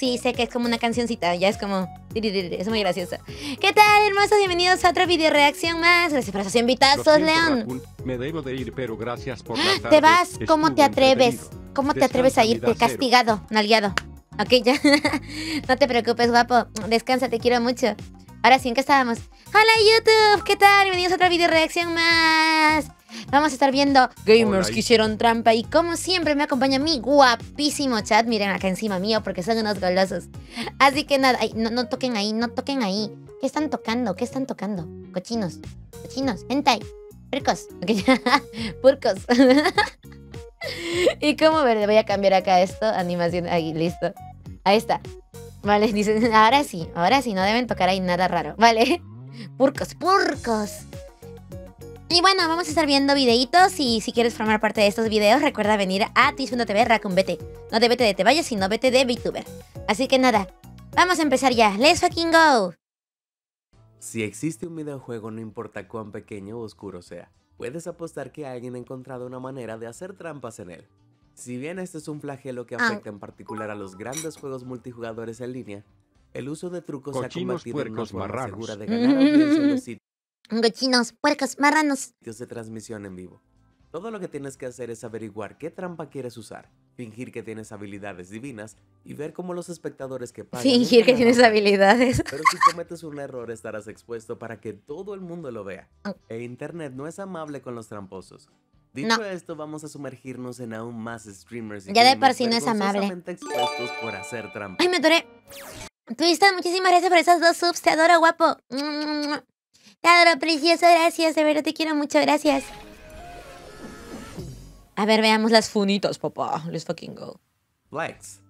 Sí, sé que es como una cancioncita, ya es como... Es muy gracioso. ¿Qué tal, hermosos? Bienvenidos a otra video reacción más. Gracias por esos invitazos, León. Me debo de ir, pero gracias por Te vas, ¿cómo te atreves? ¿Cómo te atreves a irte? Castigado, nalgueado. Ok, ya. no te preocupes, guapo. Descansa, te quiero mucho. Ahora sí, ¿en qué estábamos? Hola, YouTube. ¿Qué tal? Bienvenidos a otra video reacción más. Vamos a estar viendo gamers que hicieron trampa y como siempre me acompaña mi guapísimo chat. Miren acá encima mío porque son unos golosos. Así que nada, no, no, toquen ahí, no toquen ahí. ¿Qué están tocando? ¿Qué están tocando? Cochinos, cochinos, hentai, purcos. purcos. y cómo ver, voy a cambiar acá esto, animación, ahí, listo. Ahí está. Vale, dicen, ahora sí, ahora sí, no deben tocar ahí nada raro, ¿vale? Purcos, purcos. Y bueno, vamos a estar viendo videitos y si quieres formar parte de estos videos, recuerda venir a twitch.tv Vete. No de vete de te vayas, sino vete de VTuber. Así que nada, vamos a empezar ya. Let's fucking go. Si existe un videojuego, no importa cuán pequeño o oscuro sea, puedes apostar que alguien ha encontrado una manera de hacer trampas en él. Si bien este es un flagelo que ah. afecta en particular a los grandes juegos multijugadores en línea, el uso de trucos se ha convertido en una forma segura de ganar audiencia en los sitios Cochinos, puercos, marranos. de transmisión en vivo. Todo lo que tienes que hacer es averiguar qué trampa quieres usar, fingir que tienes habilidades divinas y ver cómo los espectadores que pagan... Fingir que tienes habilidades. Pero si cometes un error estarás expuesto para que todo el mundo lo vea. E Internet no es amable con los tramposos. Dicho esto, vamos a sumergirnos en aún más streamers y Ya de por sí no es amable. expuestos por hacer trampa. Ay, me atoré. Twista, muchísimas gracias por esos dos subs. Te adoro, guapo. Te adoro, precioso, gracias. De verdad te quiero mucho, gracias. A ver, veamos las funitas, papá. Let's fucking go. Flex.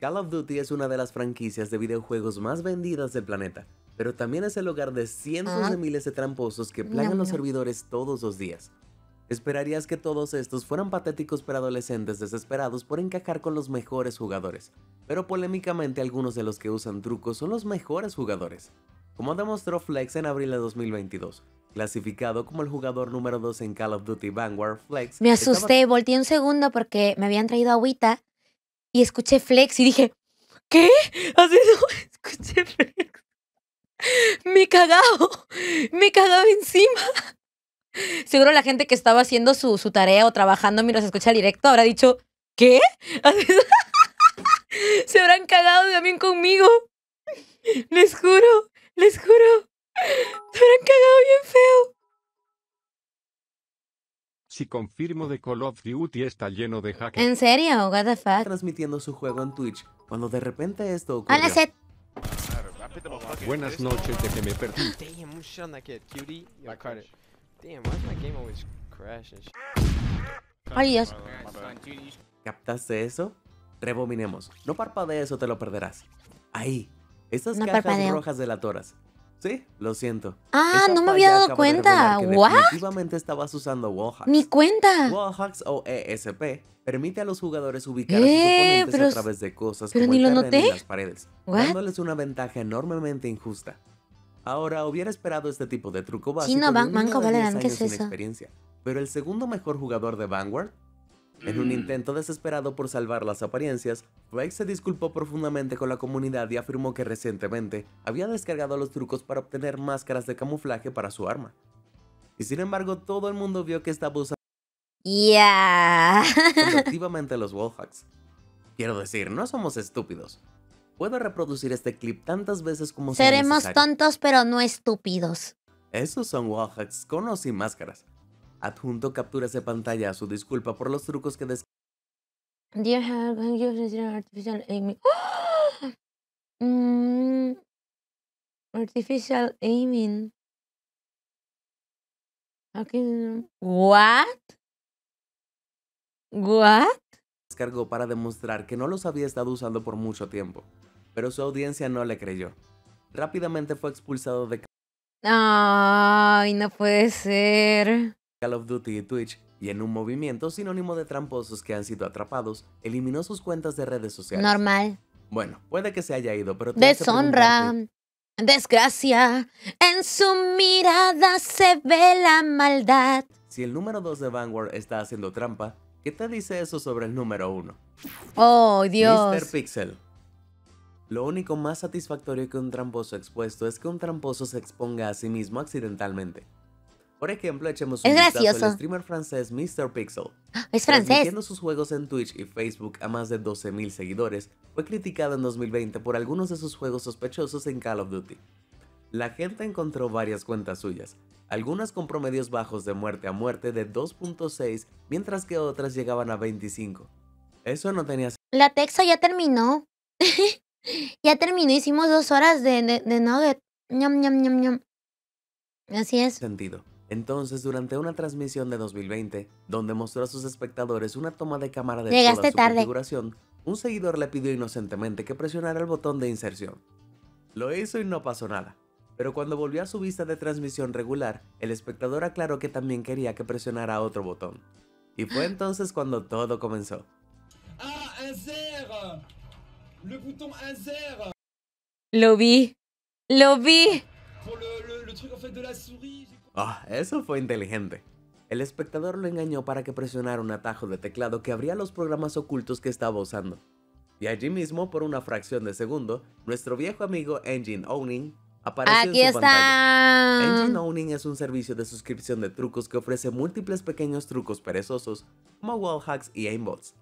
Call of Duty es una de las franquicias de videojuegos más vendidas del planeta, pero también es el hogar de cientos de ah. miles de tramposos que plagan los servidores todos los días. Esperarías que todos estos fueran patéticos para adolescentes desesperados por encajar con los mejores jugadores, pero polémicamente algunos de los que usan trucos son los mejores jugadores como demostró Flex en abril de 2022. Clasificado como el jugador número 2 en Call of Duty Vanguard, Flex... Me asusté, volteé un segundo porque me habían traído agüita y escuché Flex y dije, ¿qué? Así no, escuché Flex. Me he cagado, me he cagado encima. Seguro la gente que estaba haciendo su, su tarea o trabajando mientras escucha el directo habrá dicho, ¿qué? Se habrán cagado también conmigo. Les juro. Les juro. Me han cagado bien feo. Si confirmo de Call of Duty está lleno de hackers. ¿En serio? What the fuck? Transmitiendo su juego en Twitch, cuando de repente esto ocurrió. Hola, Seth. Buenas noches, de que me perdí. Damn, I'm shooting that kid. Cutie. Yo, Carter. Damn, why is my game always crashing? Ay, Dios. ¿Captaste eso? Rebobinemos. No parpadees o te lo perderás. Ahí, esas cajas rojas de la Toras. Sí, lo siento. Ah, no me había dado cuenta. ¿What? Definitivamente estabas usando Wallhacks. Ni cuenta. Wallhacks o ESP permite a los jugadores ubicar a sus eh, oponentes a través de cosas como ni el lo noté. y las paredes, dándoles una ventaja enormemente injusta. Ahora, hubiera esperado este tipo de truco básico sí, no, de manco, vale, ¿qué es eso? experiencia. Pero el segundo mejor jugador de Vanguard en un mm. intento desesperado por salvar las apariencias, Flex se disculpó profundamente con la comunidad y afirmó que recientemente había descargado los trucos para obtener máscaras de camuflaje para su arma. Y sin embargo, todo el mundo vio que estaba usando yeah. activamente los wallhacks. Quiero decir, no somos estúpidos. Puedo reproducir este clip tantas veces como Seremos tontos, pero no estúpidos. Esos son wallhacks con o sin máscaras. Adjunto capturas de pantalla a su disculpa por los trucos que des... artificial aiming. Mm, artificial aiming. What? What? Descargó para demostrar que no los había estado usando por mucho tiempo, pero su audiencia no le creyó. Rápidamente fue expulsado de Ay, no puede ser. Call of Duty y Twitch, y en un movimiento sinónimo de tramposos que han sido atrapados, eliminó sus cuentas de redes sociales. Normal. Bueno, puede que se haya ido, pero... Deshonra. Desgracia. En su mirada se ve la maldad. Si el número 2 de Vanguard está haciendo trampa, ¿qué te dice eso sobre el número 1? Oh, Dios. Mr. Pixel. Lo único más satisfactorio que un tramposo expuesto es que un tramposo se exponga a sí mismo accidentalmente. Por ejemplo, echemos un Es vistazo gracioso. al streamer francés Mr. Pixel. Es francés. Sus juegos en Twitch y Facebook a más de 12.000 seguidores, fue criticado en 2020 por algunos de sus juegos sospechosos en Call of Duty. La gente encontró varias cuentas suyas, algunas con promedios bajos de muerte a muerte de 2.6, mientras que otras llegaban a 25. Eso no tenía La Texa ya terminó. ya terminó, hicimos dos horas de, de, de nugget. Ñam, ñam, ñam, ñam. Así es. sentido. Entonces, durante una transmisión de 2020, donde mostró a sus espectadores una toma de cámara de Llegaste toda su tarde. configuración, un seguidor le pidió inocentemente que presionara el botón de inserción. Lo hizo y no pasó nada. Pero cuando volvió a su vista de transmisión regular, el espectador aclaró que también quería que presionara otro botón. Y fue entonces cuando todo comenzó. Ah, insert Le bouton insert Lo vi. Lo vi. Pour le, le, le truc en fait de la souris. Ah, eso fue inteligente. El espectador lo engañó para que presionara un atajo de teclado que abría los programas ocultos que estaba usando. Y allí mismo, por una fracción de segundo, nuestro viejo amigo Engine Owning apareció Aquí en su pantalla. está. Engine Owning es un servicio de suscripción de trucos que ofrece múltiples pequeños trucos perezosos, como wallhacks y aimbots.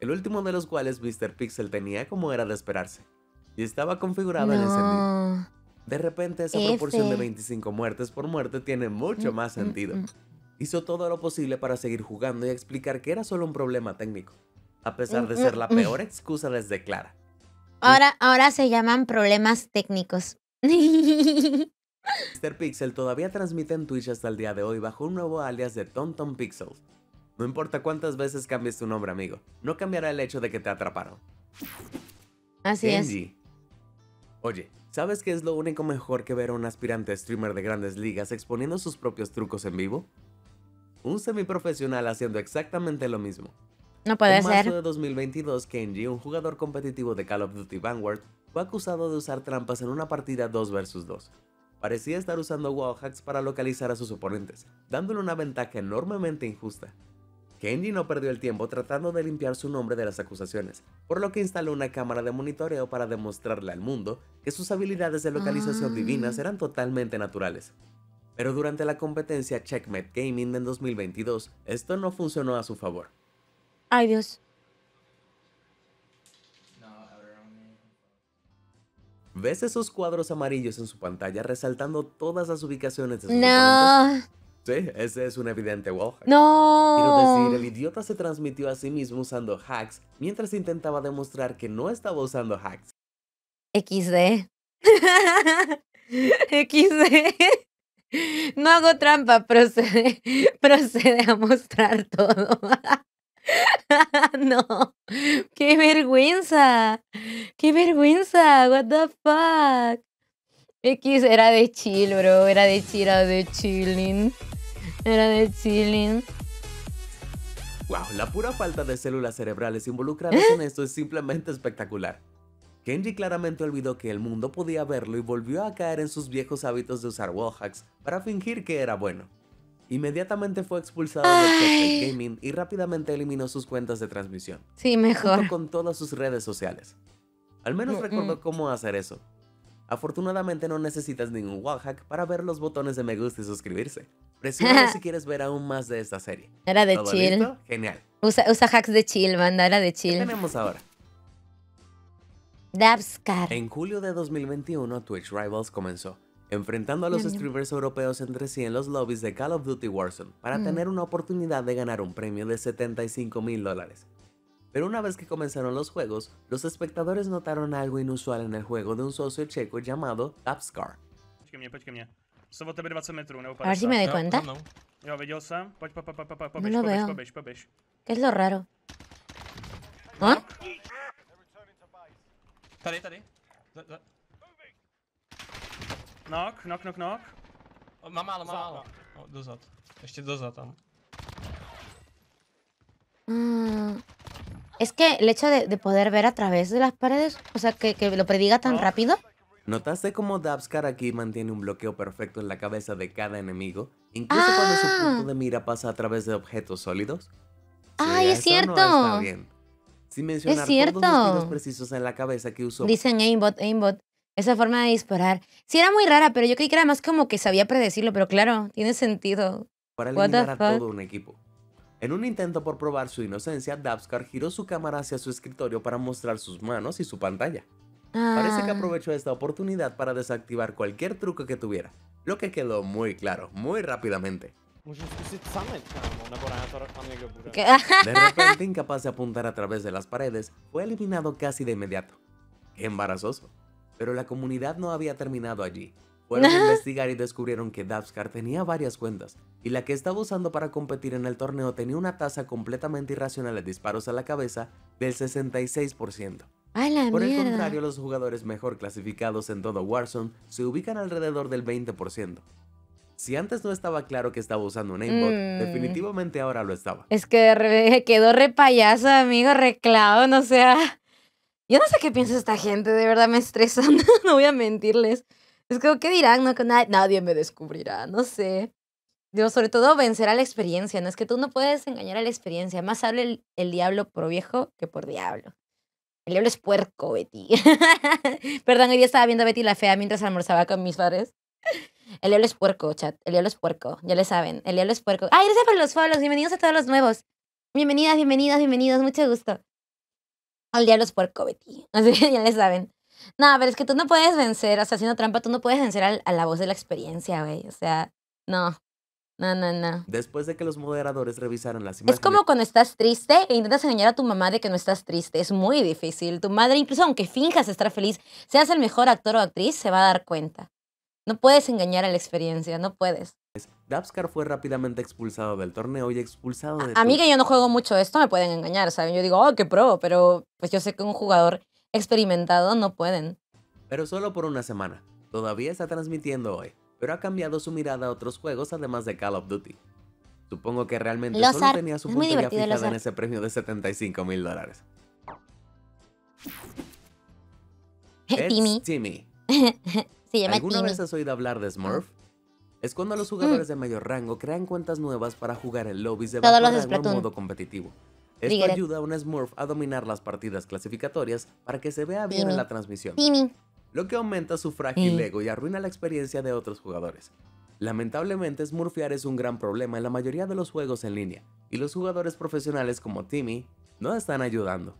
El último de los cuales Mr. Pixel tenía como era de esperarse. Y estaba configurado en encendido. De repente esa F. proporción de 25 muertes por muerte tiene mucho Mm, más mm, sentido. mm. Hizo todo lo posible para seguir jugando y explicar que era solo un problema técnico, a pesar de ser la peor excusa desde Clara. Ahora, ahora se llaman problemas técnicos. Mr. Pixel todavía transmite en Twitch hasta el día de hoy bajo un nuevo alias de TonTon Pixels. No importa cuántas veces cambies tu nombre, amigo, no cambiará el hecho de que te atraparon. Así es. Kenji. Oye, ¿sabes qué es lo único mejor que ver a un aspirante streamer de grandes ligas exponiendo sus propios trucos en vivo? Un semiprofesional haciendo exactamente lo mismo. No puede en marzo ser. de 2022, Kenji, un jugador competitivo de Call of Duty Vanguard, fue acusado de usar trampas en una partida 2 vs 2. Parecía estar usando wallhacks para localizar a sus oponentes, dándole una ventaja enormemente injusta. Kenji no perdió el tiempo tratando de limpiar su nombre de las acusaciones, por lo que instaló una cámara de monitoreo para demostrarle al mundo que sus habilidades de localización Ah. divinas eran totalmente naturales. Pero durante la competencia Checkmate Gaming en 2022, esto no funcionó a su favor. Ay, Dios. ¿Ves esos cuadros amarillos en su pantalla resaltando todas las ubicaciones de sus oponentes? Sí, ese es un evidente wallhack. Quiero No. decir, el idiota se transmitió a sí mismo usando hacks mientras intentaba demostrar que no estaba usando hacks. XD. XD. No hago trampa, procede, procede a mostrar todo. No, qué vergüenza. Qué vergüenza. What the fuck. X era de chill, bro. Era de chill, era de chilling. Era de chilling. Wow, la pura falta de células cerebrales involucradas en esto es simplemente espectacular. Kenji claramente olvidó que el mundo podía verlo y volvió a caer en sus viejos hábitos de usar wallhacks para fingir que era bueno. Inmediatamente fue expulsado de Ay. Checkmate Gaming y rápidamente eliminó sus cuentas de transmisión. Sí, mejor. junto con todas sus redes sociales. Al menos Mm, recordó mm. cómo hacer eso. Afortunadamente no necesitas ningún wallhack para ver los botones de me gusta y suscribirse. Presiona si quieres ver aún más de esta serie. Era de ¿Todo chill. listo? Genial. Usa, usa hacks de chill, banda. Era de ¿Qué chill. tenemos ahora? Dabscar. En julio de 2021, Twitch Rivals comenzó, enfrentando a los streamers europeos entre sí en los lobbies de Call of Duty Warzone para Mm. tener una oportunidad de ganar un premio de 75 mil dólares. Pero una vez que comenzaron los juegos, los espectadores notaron algo inusual en el juego de un socio checo llamado Tapscar. Počkej mě, počkej mě. Jsou od tebe 20 metrů nebo 50. A ver si me doy cuenta. No lo veo. ¿Qué es lo raro? ¿Ah? Tady, tady. Knock, knock, knock, knock. O, Mám málo, mám málo. O, dozad. Ještě dozad tam. Mm, Es que el hecho de, de poder ver a través de las paredes, o sea, que, que lo prediga tan Oh. rápido. ¿Notaste cómo Dabskar aquí mantiene un bloqueo perfecto en la cabeza de cada enemigo? Incluso cuando su Ah. punto de mira pasa a través de objetos sólidos. ¡Ay, es eso no cierto! está bien. sin mencionar cierto. todos los tiros precisos en la cabeza que usó. Dicen aimbot, aimbot. Esa forma de disparar. Sí, era muy rara, pero yo creí que era más como que sabía predecirlo, pero claro, tiene sentido. para eliminar a todo un equipo. En un intento por probar su inocencia, Dabskar giró su cámara hacia su escritorio para mostrar sus manos y su pantalla. Parece que Ah, aprovechó esta oportunidad para desactivar cualquier truco que tuviera, lo que quedó muy claro, muy rápidamente. De repente, incapaz de apuntar a través de las paredes, fue eliminado casi de inmediato. Qué embarazoso. Pero la comunidad no había terminado allí. Fueron a investigar y descubrieron que Dabskar tenía varias cuentas, y la que estaba usando para competir en el torneo tenía una tasa completamente irracional de disparos a la cabeza del 66%. ¡A la Por el mierda! contrario, los jugadores mejor clasificados en todo Warzone se ubican alrededor del 20%. Si antes no estaba claro que estaba usando un aimbot, Mm. definitivamente ahora lo estaba. Es que re- quedó re payaso, amigo, reclao, no sea. Yo no sé qué piensa esta gente, de verdad me estresan, no voy a mentirles. Es como, ¿qué dirán? No, que na- nadie me descubrirá, no sé. Digo, sobre todo vencer a la experiencia, ¿no? Es que tú no puedes engañar a la experiencia. Más habla el, el diablo por viejo que por diablo. El diablo es puerco, Betty. Perdón, hoy día estaba viendo a Betty la fea mientras almorzaba con mis padres. El diablo es puerco, chat. El diablo es puerco. Ya le saben. El diablo es puerco. ¡Ay, gracias por los follows! Bienvenidos a todos los nuevos. Bienvenidas, bienvenidos, bienvenidos. Mucho gusto. El diablo es puerco, Betty. Así que ya le saben. No, pero es que tú no puedes vencer, o sea, haciendo trampa, tú no puedes vencer al- a, la voz de la experiencia, güey. O sea, no. No, no, no. Después de que los moderadores revisaran las Es imágenes, como cuando estás triste e intentas engañar a tu mamá de que no estás triste. Es muy difícil. Tu madre, incluso aunque finjas estar feliz, seas el mejor actor o actriz, se va a dar cuenta. No puedes engañar a la experiencia, no puedes. Dabskar fue rápidamente expulsado del torneo y expulsado de A mí Twitch. que yo no juego mucho esto, me pueden engañar, ¿saben? Yo digo, oh, qué pro, pero pues yo sé que un jugador experimentado no pueden. Pero solo por una semana. Todavía está transmitiendo hoy, pero ha cambiado su mirada a otros juegos además de Call of Duty. Supongo que realmente solo tenía su puntería fijada en ese premio de 75 mil dólares. Timmy. Timmy. Se llama ¿Alguna Timmy. vez has oído hablar de Smurf? Es cuando los jugadores de mayor rango crean cuentas nuevas para jugar en lobbies de Todos los en modo competitivo. Esto ayuda a un Smurf a dominar las partidas clasificatorias para que se vea bien Timmy. en la transmisión, Timmy. lo que aumenta su frágil ego y arruina la experiencia de otros jugadores. Lamentablemente, smurfear es un gran problema en la mayoría de los juegos en línea, y los jugadores profesionales como Timmy no están ayudando.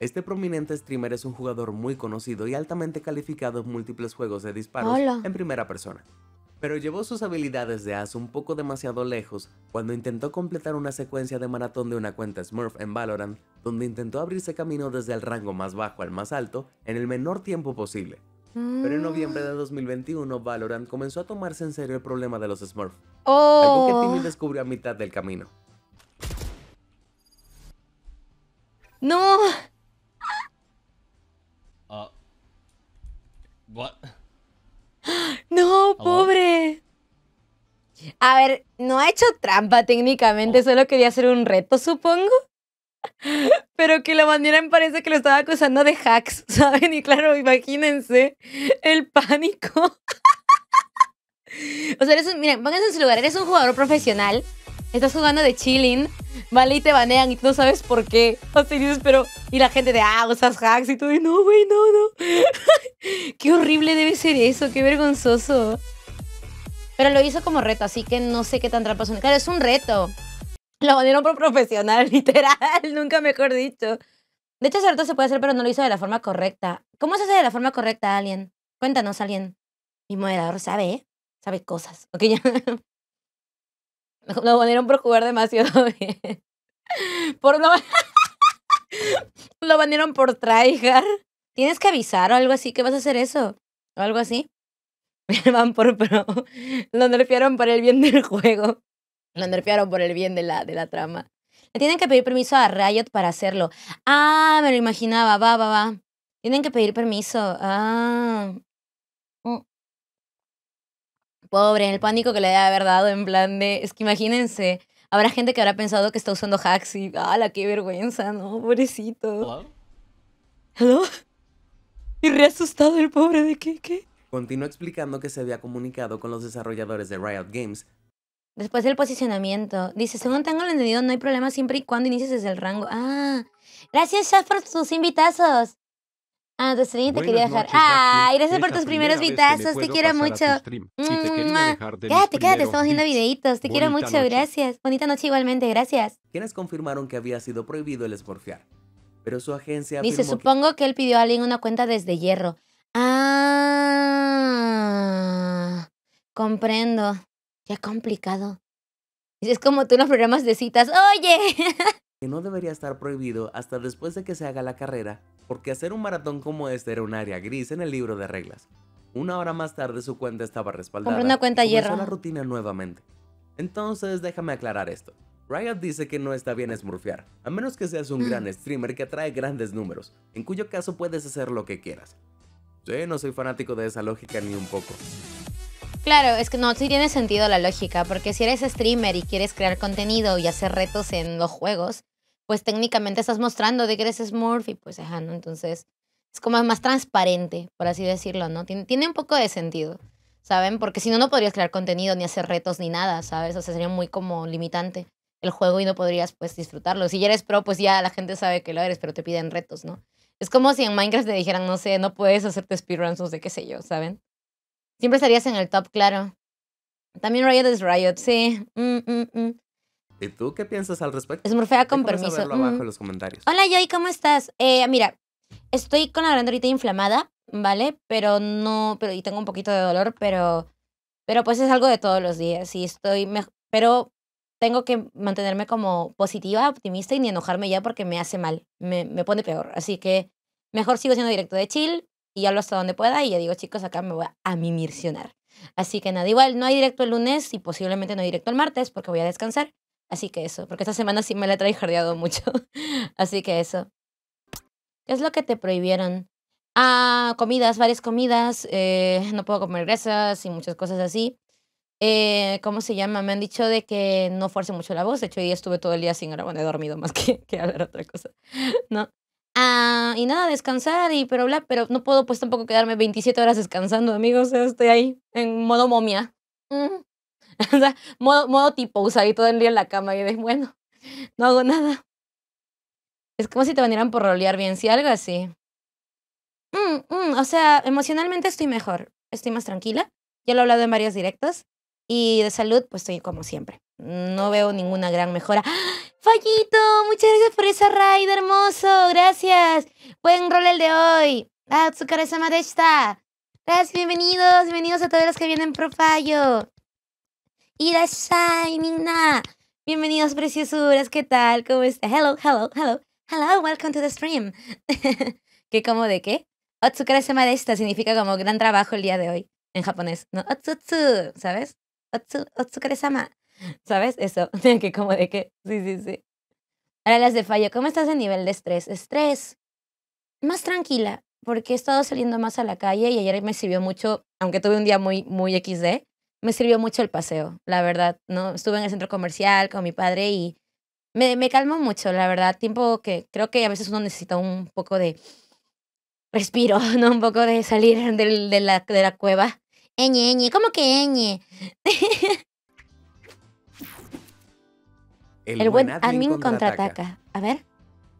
Este prominente streamer es un jugador muy conocido y altamente calificado en múltiples juegos de disparos Hola. en primera persona. Pero llevó sus habilidades de as un poco demasiado lejos cuando intentó completar una secuencia de maratón de una cuenta Smurf en Valorant, donde intentó abrirse camino desde el rango más bajo al más alto en el menor tiempo posible. Pero en noviembre de 2021, Valorant comenzó a tomarse en serio el problema de los Smurf, algo que Oh. Timmy descubrió a mitad del camino. No. Uh. What? No, pobre. A ver, no ha hecho trampa técnicamente, solo quería hacer un reto, supongo. Pero que la me parece que lo estaba acusando de hacks, ¿saben? Y claro, imagínense el pánico. O sea, eres un, miren, pónganse en su lugar, eres un jugador profesional, estás jugando de chilling, ¿vale? Y te banean y tú no sabes por qué. Y pero... Y la gente de, ah, usas hacks y tú de, no, güey, no, no. Qué horrible debe ser eso, qué vergonzoso. Pero lo hizo como reto, así que no sé qué tan trampa son. Claro, es un reto. Lo banearon por profesional, literal, nunca mejor dicho. De hecho, ese reto se puede hacer, pero no lo hizo de la forma correcta. ¿Cómo se hace de la forma correcta, Alien? Cuéntanos, Alien. Mi moderador sabe, ¿eh? Sabe cosas. Ok. Lo banearon por jugar demasiado bien. Por lo... lo banearon por tryhard. Tienes que avisar o algo así que vas a hacer eso. O algo así. Van por pro. Lo nerfearon por el bien del juego. Lo nerfearon por el bien de la, de la trama. Le tienen que pedir permiso a Riot para hacerlo. Ah, me lo imaginaba. Va, va, va. Tienen que pedir permiso. Ah. Mm. Pobre, el pánico que le debe haber dado en plan de... Es que imagínense, habrá gente que habrá pensado que está usando hacks y... ¡Hala, qué vergüenza! No, pobrecito. Hello? ¿Hello? Y re asustado el pobre de qué, qué. Continuó explicando que se había comunicado con los desarrolladores de Riot Games Después del posicionamiento. Dice, según tengo entendido, no hay problema siempre y cuando inicies desde el rango. Ah, gracias, Shaf, por tus invitazos. Ah, tu stream te Buenas quería dejar. noches. Ay, gracias por tus primeros que vitazos. Te quiero mucho. Si te dejar de mis Quédate, quédate, estamos viendo bits. videitos. Te quiero mucho, noche. gracias. Bonita noche igualmente, gracias. Quienes confirmaron que había sido prohibido el esmorfear. Pero su agencia Dice, afirmó que- supongo que él pidió a alguien una cuenta desde hierro. Ah, comprendo. Qué complicado. Es como tú en los programas de citas. Oye. que no debería estar prohibido hasta después de que se haga la carrera, porque hacer un maratón como este era un área gris en el libro de reglas. Una hora más tarde su cuenta estaba respaldada. Compré una cuenta y hierro. la rutina nuevamente. Entonces déjame aclarar esto. Riot dice que no está bien smurfear, a menos que seas un Mm. gran streamer que atrae grandes números, en cuyo caso puedes hacer lo que quieras. Sí, no soy fanático de esa lógica ni un poco. Claro, es que no, sí tiene sentido la lógica, porque si eres streamer y quieres crear contenido y hacer retos en los juegos, pues técnicamente estás mostrando de que eres Smurf y pues ajá, ¿no? Entonces es como más transparente, por así decirlo, ¿no? Tiene, tiene un poco de sentido, ¿saben? Porque si no, no podrías crear contenido ni hacer retos ni nada, ¿sabes? O sea, sería muy como limitante el juego y no podrías pues disfrutarlo. Si eres pro, pues ya la gente sabe que lo eres, pero te piden retos, ¿no? Es como si en Minecraft te dijeran, no sé, no puedes hacerte speedruns o de qué sé yo, ¿saben? Siempre estarías en el top, claro. También Riot es Riot, sí. Mm, mm, mm. ¿Y tú qué piensas al respecto? Smurfea con Déjame permiso. saberlo abajo Mm. en los comentarios. Hola Joy, ¿cómo estás? Eh, mira, estoy con la garganta ahorita inflamada, ¿vale? Pero no, pero y tengo un poquito de dolor, pero, pero pues es algo de todos los días y estoy, mej- pero tengo que mantenerme como positiva, optimista y ni enojarme ya porque me hace mal, me, me pone peor. Así que mejor sigo siendo directo de chill y hablo hasta donde pueda y ya digo, chicos, acá me voy a mimircionar. Así que nada, igual no hay directo el lunes y posiblemente no hay directo el martes porque voy a descansar. Así que eso, porque esta semana sí me la he traijardeado mucho. Así que eso. ¿Qué es lo que te prohibieron? Ah, comidas, varias comidas. eh, no puedo comer grasas y muchas cosas así. Eh, ¿Cómo se llama? Me han dicho de que no fuerce mucho la voz. De hecho, hoy estuve todo el día sin hora. Bueno, he dormido más que, que hablar otra cosa. ¿No? Ah, y nada, descansar y pero bla, pero no puedo pues tampoco quedarme 27 horas descansando, amigos. Estoy ahí en modo momia. Mm. O sea, modo, modo tipo, usar todo el día en la cama y de, bueno, no hago nada. Es como si te vinieran por rolear bien, sí, algo así. Mm, mm, o sea, emocionalmente estoy mejor, estoy más tranquila. Ya lo he hablado en varios directos. Y de salud, pues estoy como siempre. No veo ninguna gran mejora. ¡Ah! Fallito, muchas gracias por esa raid, hermoso. Gracias. Buen rol el de hoy. Ah, Tsukare-sama. Gracias, bienvenidos, bienvenidos a todos los que vienen por fallo. Irashai, Nina. Bienvenidos, preciosuras. ¿Qué tal? ¿Cómo está? Hello, hello, hello. Hello, welcome to the stream. ¿Qué como de qué? Otsukare-sama deshita significa como gran trabajo el día de hoy en japonés. No, otsutsu, ¿sabes? Otsu, otsukare-sama. ¿Sabes? Eso. que como de qué. Sí, sí, sí. Ahora las de fallo. ¿Cómo estás de nivel de estrés? Estrés. Más tranquila, porque he estado saliendo más a la calle y ayer me sirvió mucho, aunque tuve un día muy, muy XD, me sirvió mucho el paseo, la verdad, ¿no? Estuve en el centro comercial con mi padre y me, me calmó mucho, la verdad. Tiempo que creo que a veces uno necesita un poco de respiro, ¿no? Un poco de salir del- de, la, de la cueva. Eñe, eñe, ¿cómo que eñe? El, buen admin contraataca. A ver.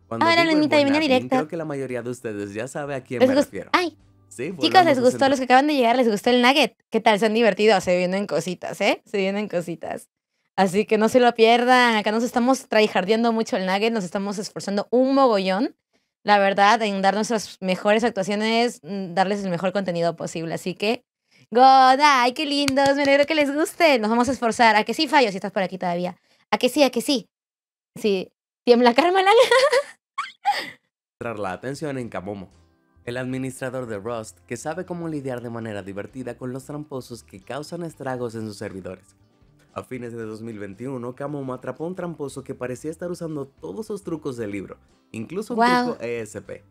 Ahora, el buen bienvenida admin, directa. Creo que la mayoría de ustedes ya sabe a quién ¿Les me refiero. Ay, Sí, chicos, ¿les gustó? Los que acaban de llegar, ¿les gustó el nugget? ¿Qué tal? Se han divertido. Se vienen cositas, ¿eh? Se vienen cositas. Así que no se lo pierdan. Acá nos estamos tryhardeando mucho el nugget. Nos estamos esforzando un mogollón. La verdad, en dar nuestras mejores actuaciones, mm, darles el mejor contenido posible. Así que, God, ay, qué lindos. Me alegro que les guste. Nos vamos a esforzar. ¿A que sí, Fallo, si estás por aquí todavía? ¿A que sí? ¿A que sí? Sí. ¿Tiembla Carmen? centrar la atención en Kamomo, el administrador de Rust que sabe cómo lidiar de manera divertida con los tramposos que causan estragos en sus servidores. A fines de 2021, Kamomo atrapó a un tramposo que parecía estar usando todos los trucos del libro, incluso un truco ESP.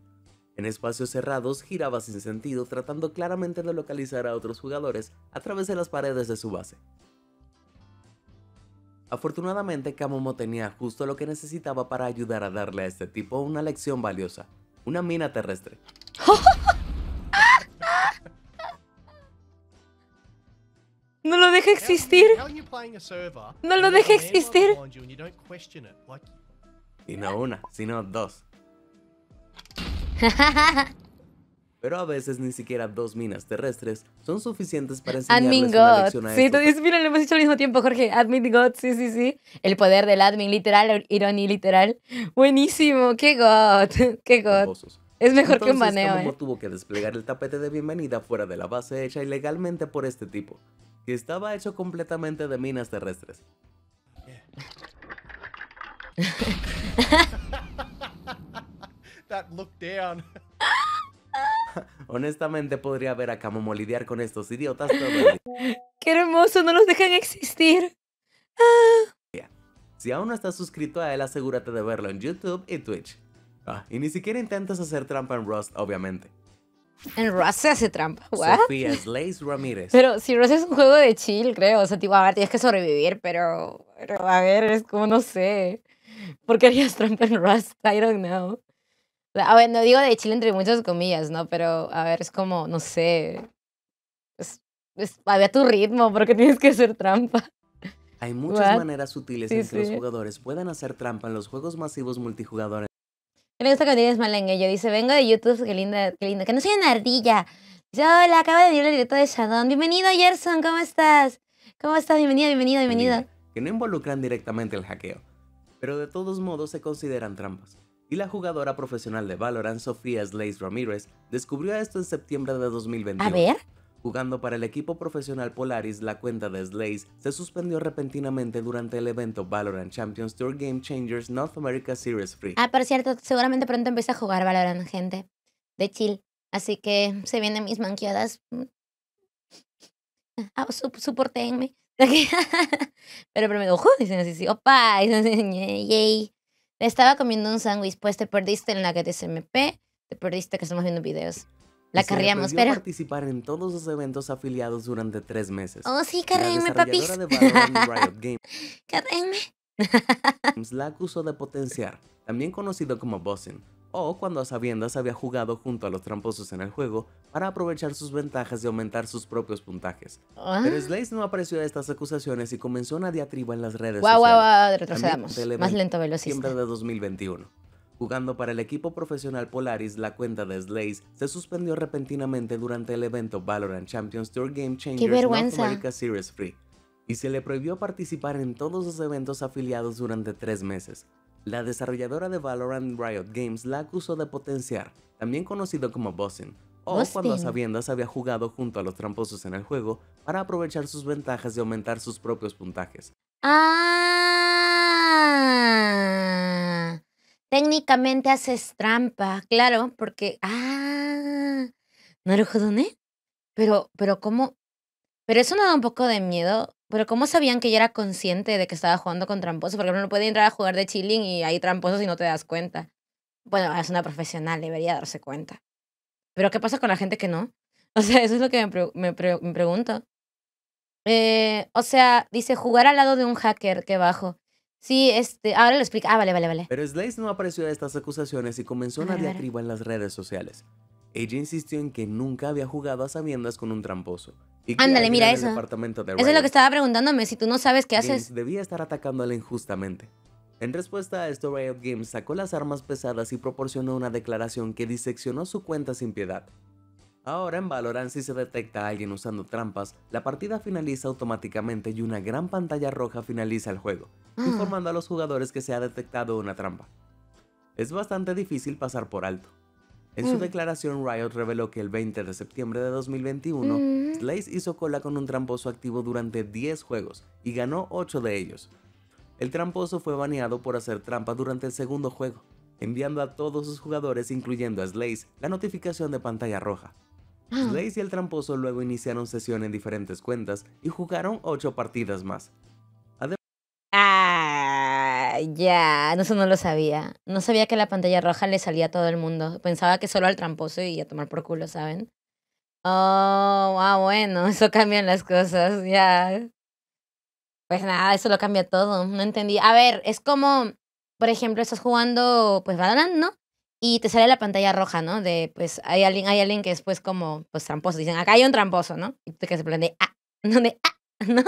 En espacios cerrados giraba sin sentido tratando claramente de localizar a otros jugadores a través de las paredes de su base. Afortunadamente, Kamomo tenía justo lo que necesitaba para ayudar a darle a este tipo una lección valiosa, una mina terrestre. No lo deja existir. No lo deja existir. Y no una, sino dos. Pero a veces ni siquiera dos minas terrestres son suficientes para Admin enseñarles una God. lección a Sí, tú dices, mira, lo hemos dicho al mismo tiempo, Jorge. Admin God, sí, sí, sí. El poder del admin, literal, ironía literal. Buenísimo, qué God, qué God. tramposos. Es mejor que un Entonces, baneo, Kamamo eh. tuvo que desplegar el tapete de bienvenida fuera de la base hecha ilegalmente por este tipo, que estaba hecho completamente de minas terrestres. That look down. Honestamente podría ver a Kamamo lidiar con estos idiotas todo el día. Qué hermoso, no los dejan existir. Si aún no estás suscrito a él, asegúrate de verlo en YouTube y Twitch. Ah, y ni siquiera intentes hacer trampa en Rust, obviamente. En Rust se hace trampa, ¿what? Sofía Slays Ramírez. Pero si Rust es un juego de chill, creo. O sea, tipo, a ver, tienes que sobrevivir, pero, pero a ver, es como, no sé. ¿Por qué harías trampa en Rust? I don't know. A ver, no digo de chill entre muchas comillas, ¿no? Pero, a ver, es como, no sé. Es, es, a tu ritmo, porque tienes que hacer trampa. Hay muchas What? maneras sutiles Sí, en que los sí. jugadores puedan hacer trampa en los juegos masivos multijugador Me gusta que tienes malengue. Yo dice, vengo de YouTube, qué linda, qué linda. Que no soy una ardilla. Dice, hola, acaba de venir el directo de Shadon. Bienvenido, Gerson, ¿cómo estás? ¿Cómo estás? Bienvenido, bienvenido, en bienvenido. que no involucran directamente el hackeo, pero de todos modos se consideran trampas. Y la jugadora profesional de Valorant, Sofía Slays Ramírez, descubrió esto en septiembre de 2021. A ver. Jugando para el equipo profesional Polaris, la cuenta de Slays se suspendió repentinamente durante el evento Valorant Champions Tour Game Changers North America Series Free. Ah, por cierto, seguramente pronto empieza a jugar Valorant, gente. De chill. Así que se vienen mis manqueadas. Ah, soportenme. Pero primero, ojo, dicen así, sí, opa, dicen así, yay. Estaba comiendo un sándwich, pues te perdiste en la que SMP, te perdiste que estamos viendo videos. La Y carriamos, pero... participar en todos los eventos afiliados durante tres meses. Oh, sí, La carrenme, papis. Games la acusó de potenciar, también conocido como bossing, o cuando a sabiendas había jugado junto a los tramposos en el juego para aprovechar sus ventajas y aumentar sus propios puntajes. Ah. Pero Slays no apreció estas acusaciones y comenzó una diatriba en las redes Guau, guau, sociales. guau, También retrocedamos. Más lento, velocista. Diciembre de 2021. Jugando para el equipo profesional Polaris, la cuenta de Slays se suspendió repentinamente durante el evento Valorant Champions Tour Game Changers North! America Series Free y se le prohibió participar en todos los eventos afiliados durante tres meses. La desarrolladora de Valorant Riot Games la acusó de potenciar, también conocido como bossing, o cuando a sabiendas había jugado junto a los tramposos en el juego para aprovechar sus ventajas y aumentar sus propios puntajes. Ah, técnicamente haces trampa, claro, porque ah, jodoné. Pero, pero cómo, pero eso no da un poco de miedo. Pero cómo sabían que ella era consciente de que estaba jugando con tramposos, porque no puede entrar a jugar de chilling y hay tramposos y no te das cuenta. Bueno, es una profesional, debería darse cuenta. Pero ¿qué pasa con la gente que no? O sea, eso es lo que me, me me pregunto. Eh, o sea, dice jugar al lado de un hacker, que bajo. Sí, este, ahora lo explica. Ah, vale, vale, vale. Pero Slays no apreció estas acusaciones y comenzó una diatriba en las redes sociales. Ella insistió en que nunca había jugado a sabiendas con un tramposo. Y que Ándale, mira eso. departamento de Eso es lo que estaba preguntándome. Si tú no sabes qué Games haces. debía estar atacándola injustamente. En respuesta a esto, Riot Games sacó las armas pesadas y proporcionó una declaración que diseccionó su cuenta sin piedad. Ahora en Valorant si se detecta a alguien usando trampas, la partida finaliza automáticamente y una gran pantalla roja finaliza el juego, Ah. informando a los jugadores que se ha detectado una trampa. Es bastante difícil pasar por alto. En su Mm. declaración, Riot reveló que el 20 de septiembre de 2021, Mm. Slays hizo cola con un tramposo activo durante 10 juegos y ganó 8 de ellos. El tramposo fue baneado por hacer trampa durante el segundo juego, enviando a todos sus jugadores, incluyendo a Slays, la notificación de pantalla roja. Ah. Slays y el tramposo luego iniciaron sesión en diferentes cuentas y jugaron 8 partidas más. Ah, ya. Eso no lo sabía. No sabía que la pantalla roja le salía a todo el mundo. Pensaba que solo al tramposo y a tomar por culo, ¿saben? Oh, ah, bueno. Eso cambia las cosas, ya. Pues nada, eso lo cambia todo. No entendí. A ver, es como, por ejemplo, estás jugando, pues Valorant, ¿no? Y te sale la pantalla roja, ¿no? De, pues, hay alguien, hay alguien que es, pues, como, pues, tramposo. Dicen, acá hay un tramposo, ¿no? Y te quedas en plan de, ah, ¿dónde? Ah. ¿no?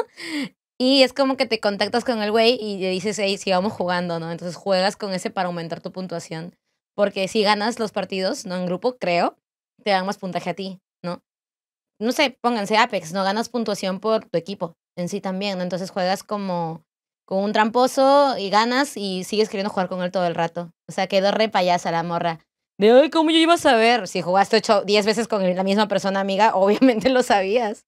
Y es como que te contactas con el güey y le dices, hey, sigamos jugando, ¿no? Entonces juegas con ese para aumentar tu puntuación. Porque si ganas los partidos, ¿no? En grupo, creo, te dan más puntaje a ti, ¿no? No sé, pónganse Apex, ¿no? Ganas puntuación por tu equipo en sí también, ¿no? Entonces juegas como con un tramposo y ganas y sigues queriendo jugar con él todo el rato. O sea, quedó re payasa la morra. De, ay, ¿cómo yo iba a saber? Si jugaste ocho, 10 veces con la misma persona amiga, obviamente lo sabías.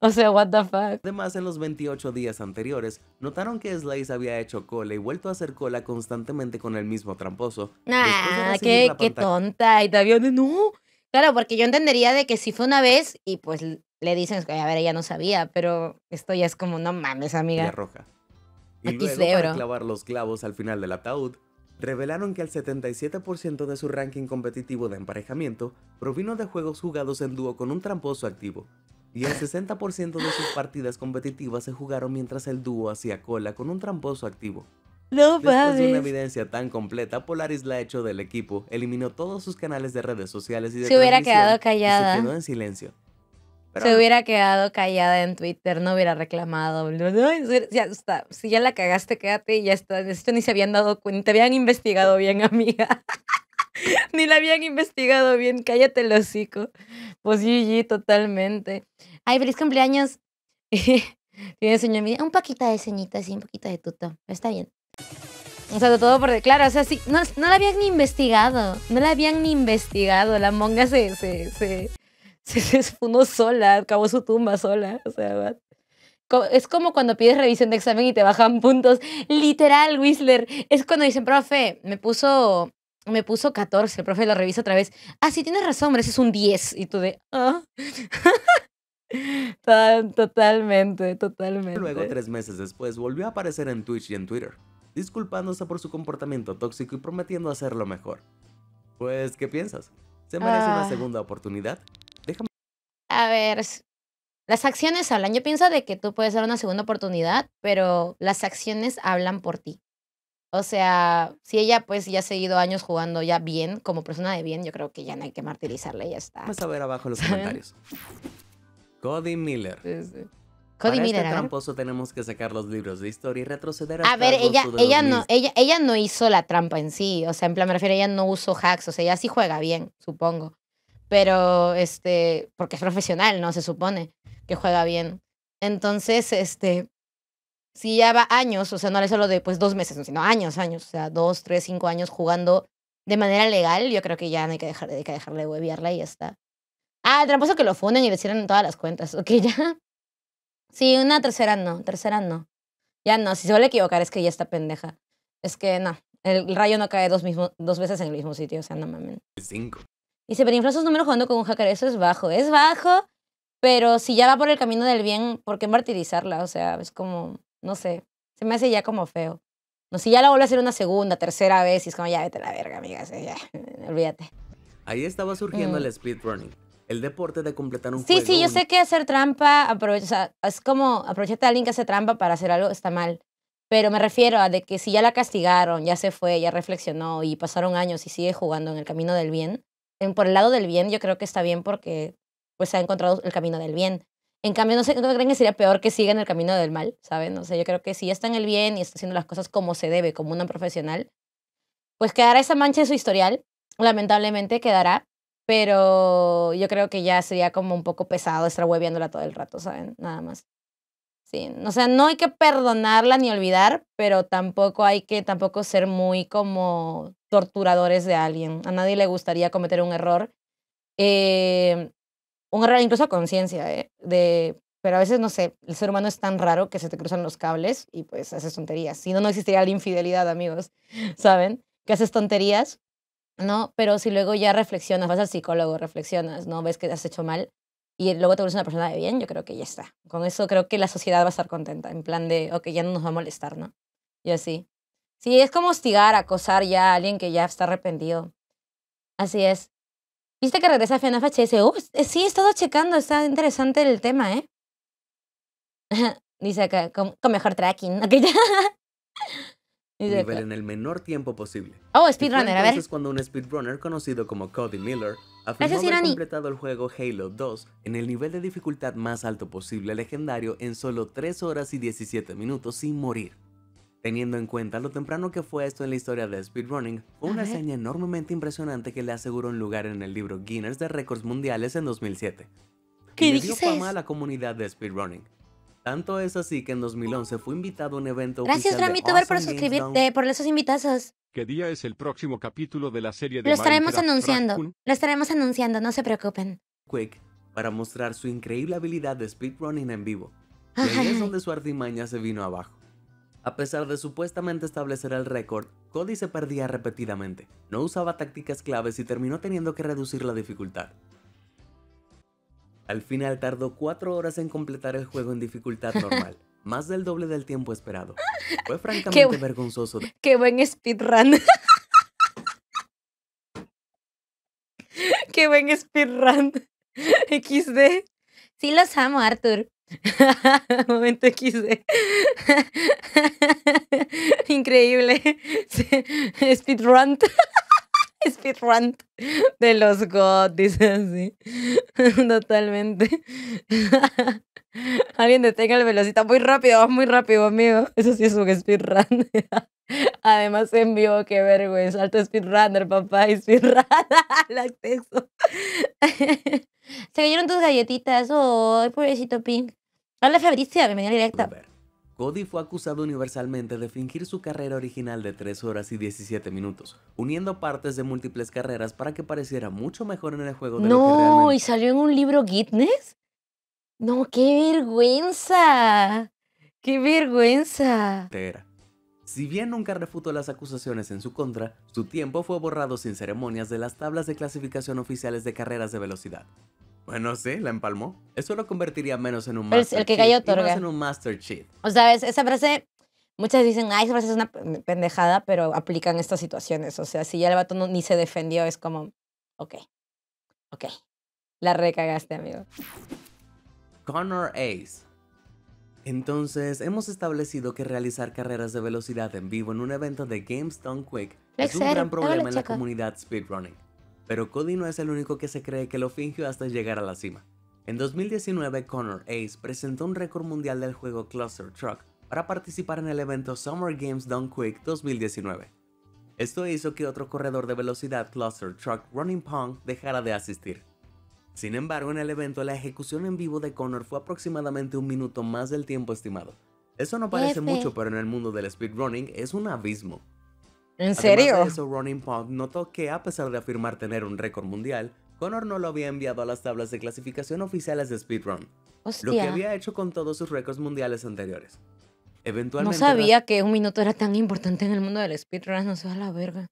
O sea, what the fuck. Además, en los 28 días anteriores, notaron que Slice había hecho cola y vuelto a hacer cola constantemente con el mismo tramposo. Ah, qué, qué tonta. Y todavía de, no. Claro, porque yo entendería de que si fue una vez y pues le dicen, a ver, ella no sabía, pero esto ya es como, no mames, amiga. roja. Y luego, para clavar los clavos al final del ataúd, revelaron que el 77% de su ranking competitivo de emparejamiento provino de juegos jugados en dúo con un tramposo activo, y el 60% de sus partidas competitivas se jugaron mientras el dúo hacía cola con un tramposo activo. No Después de una evidencia tan completa, Polaris la echó del equipo, eliminó todos sus canales de redes sociales y de se hubiera quedado callada. se quedó en silencio. Se hubiera quedado callada en Twitter, no hubiera reclamado. ya está. Si ya la cagaste, quédate y ya está. Esto ni se habían dado cuenta, te habían investigado bien, amiga. ni la habían investigado bien, cállate el hocico. Pues GG, totalmente. Ay, feliz cumpleaños. Tiene sueño un poquito de ceñita, sí, un poquito de tuto. Está bien. O sea, de todo por... Claro, o sea, sí, no, no la habían ni investigado. No la habían ni investigado. La monga se, se, se, se, se sola, acabó su tumba sola. O sea, es como cuando pides revisión de examen y te bajan puntos. Literal, Whistler. Es cuando dicen, profe, me puso, me puso 14. El profe lo revisa otra vez. Ah, sí, tienes razón, ese es un 10. Y tú de, ah. Totalmente, totalmente. Luego, tres meses después, volvió a aparecer en Twitch y en Twitter disculpándose por su comportamiento tóxico y prometiendo hacerlo mejor. Pues, ¿qué piensas? ¿Se merece una ah. segunda oportunidad? A ver, las acciones hablan. Yo pienso de que tú puedes dar una segunda oportunidad, pero las acciones hablan por ti. O sea, si ella pues ya ha seguido años jugando ya bien, como persona de bien, yo creo que ya no hay que martirizarla, ya está. Vamos a ver abajo en los comentarios. Cody Miller. Sí, sí. Cody Para este tramposo tenemos que sacar los libros de historia y retroceder a A ver, ella, ella no, ella, ella no hizo la trampa en sí. O sea, en plan, me refiero, ella no usó hacks. O sea, ella sí juega bien, supongo. Pero, este, porque es profesional, ¿no? Se supone que juega bien. Entonces, este, si ya va años, o sea, no le solo de pues dos meses, sino años, años, o sea, dos, tres, cinco años jugando de manera legal, yo creo que ya no hay que, dejar, hay que dejarle de hueviarla y ya está. Ah, el tramposo que lo funden y le cierran todas las cuentas. Ok, ya. Sí, una tercera no, tercera no. Ya no, si se vuelve a equivocar es que ya está pendeja. Es que no, el rayo no cae dos, mismo, dos veces en el mismo sitio, o sea, no mames. Cinco. Dice, pero sus números jugando con un hacker, eso es bajo. Es bajo, pero si ya va por el camino del bien, ¿por qué martirizarla? O sea, es como, no sé, se me hace ya como feo. No, si ya la vuelve a hacer una segunda, tercera vez, y es como, ya vete a la verga, amiga, ya, olvídate. Ahí estaba surgiendo mm. el speedrunning el deporte de completar un sí, juego. Sí, sí, yo sé que hacer trampa, aprovecha, es como aprovecharte a alguien que hace trampa para hacer algo, está mal. Pero me refiero a de que si ya la castigaron, ya se fue, ya reflexionó y pasaron años y sigue jugando en el camino del bien, por el lado del bien yo creo que está bien porque pues ha encontrado el camino del bien. En cambio, no sé, ¿no creen que sería peor que siga en el camino del mal? ¿Saben? O sea, yo creo que si está en el bien y está haciendo las cosas como se debe, como una profesional, pues quedará esa mancha en su historial. Lamentablemente quedará, pero yo creo que ya sería como un poco pesado estar hueviándola todo el rato, ¿saben? Nada más. Sí, o sea, no hay que perdonarla ni olvidar, pero tampoco hay que tampoco ser muy como torturadores de alguien. A nadie le gustaría cometer un error. Eh, un error incluso a conciencia, ¿eh? Pero a veces, no sé, el ser humano es tan raro que se te cruzan los cables y pues haces tonterías. Si no, no existiría la infidelidad, amigos, ¿saben? Que haces tonterías ¿no? Pero si luego ya reflexionas, vas al psicólogo, reflexionas, ¿no? Ves que has hecho mal y luego te vuelves una persona de bien, yo creo que ya está. Con eso creo que la sociedad va a estar contenta, en plan de, ok, ya no nos va a molestar, ¿no? Y así. Sí, es como hostigar, acosar ya a alguien que ya está arrepentido. Así es. ¿Viste que regresa FNAF HS? Uh, sí, he estado checando, está interesante el tema, ¿eh? Dice acá, con, mejor tracking. Nivel en el menor tiempo posible. Oh, speedrunner, a ver. entonces cuando un speedrunner conocido como Cody Miller afirmó haber completado el juego Halo 2 en el nivel de dificultad más alto posible legendario en solo 3 horas y 17 minutos sin morir. Teniendo en cuenta lo temprano que fue esto en la historia de speedrunning, fue una hazaña enormemente impresionante que le aseguró un lugar en el libro Guinness de Récords Mundiales en 2007. ¿Qué y le dio fama a la comunidad de speedrunning. Tanto es así que en 2011 fue invitado a un evento Gracias, oficial de Dramituber, por suscribirte, por esos invitazos. ¿Qué día es el próximo capítulo de la serie de Lo estaremos Minecraft anunciando. Raccoon? Lo estaremos anunciando, no se preocupen. Quick para mostrar su increíble habilidad de speedrunning en vivo. Y ahí es donde su artimaña se vino abajo. A pesar de supuestamente establecer el récord, Cody se perdía repetidamente, no usaba tácticas claves y terminó teniendo que reducir la dificultad. Al final tardó 4 horas en completar el juego en dificultad normal, más del doble del tiempo esperado. Fue francamente vergonzoso. Qué buen speedrun. Qué buen speedrun. XD. Sí los amo, Arthur. Momento XD. Increíble. Speedrun. Speedrun de los God, dice así. Totalmente. Alguien detenga el velocista muy rápido, muy rápido, amigo. Eso sí es un speedrun. Además en vivo, qué vergüenza. Alto speedrunner, papá, y speedrun. Lactexo. Se cayeron tus galletitas. Oh, pobrecito Pink. Hola Fabricia, bienvenida directa. Cody fue acusado universalmente de fingir su carrera original de 3 horas y 17 minutos, uniendo partes de múltiples carreras para que pareciera mucho mejor en el juego de lo que No, y realmente salió en un libro Guinness. No, qué vergüenza. Qué vergüenza. era. Si bien nunca refutó las acusaciones en su contra, su tiempo fue borrado sin ceremonias de las tablas de clasificación oficiales de carreras de velocidad. Bueno, sí, la empalmó. Eso lo convertiría menos en un El- Master el que y más otorga. en un Master Chief. O sea, es- esa frase, muchas dicen, ay, esa frase es una pen- pendejada, pero aplican estas situaciones. O sea, si ya el vato no- ni se defendió, es como, ok, ok. La recagaste, amigo. Connor Ace. Entonces, hemos establecido que realizar carreras de velocidad en vivo en un evento de Games Done Quick es un gran problema en la chico. comunidad speedrunning. Pero Cody no es el único que se cree que lo fingió hasta llegar a la cima. En 2019, Connor Ace presentó un récord mundial del juego Cluster Truck para participar en el evento Summer Games Done Quick 2019. Esto hizo que otro corredor de velocidad Cluster Truck Running Pong dejara de asistir. Sin embargo, en el evento la ejecución en vivo de Connor fue aproximadamente un minuto más del tiempo estimado. Eso no parece F. mucho, pero en el mundo del speedrunning es un abismo. ¿En Además serio? de eso, Punk notó que a pesar de afirmar tener un récord mundial, Connor no lo había enviado a las tablas de clasificación oficiales de speedrun, lo que Hostia. había hecho con todos sus récords mundiales anteriores. No Eventualmente, sabía que un minuto era tan importante en el mundo del speedrun, no sé a la verga.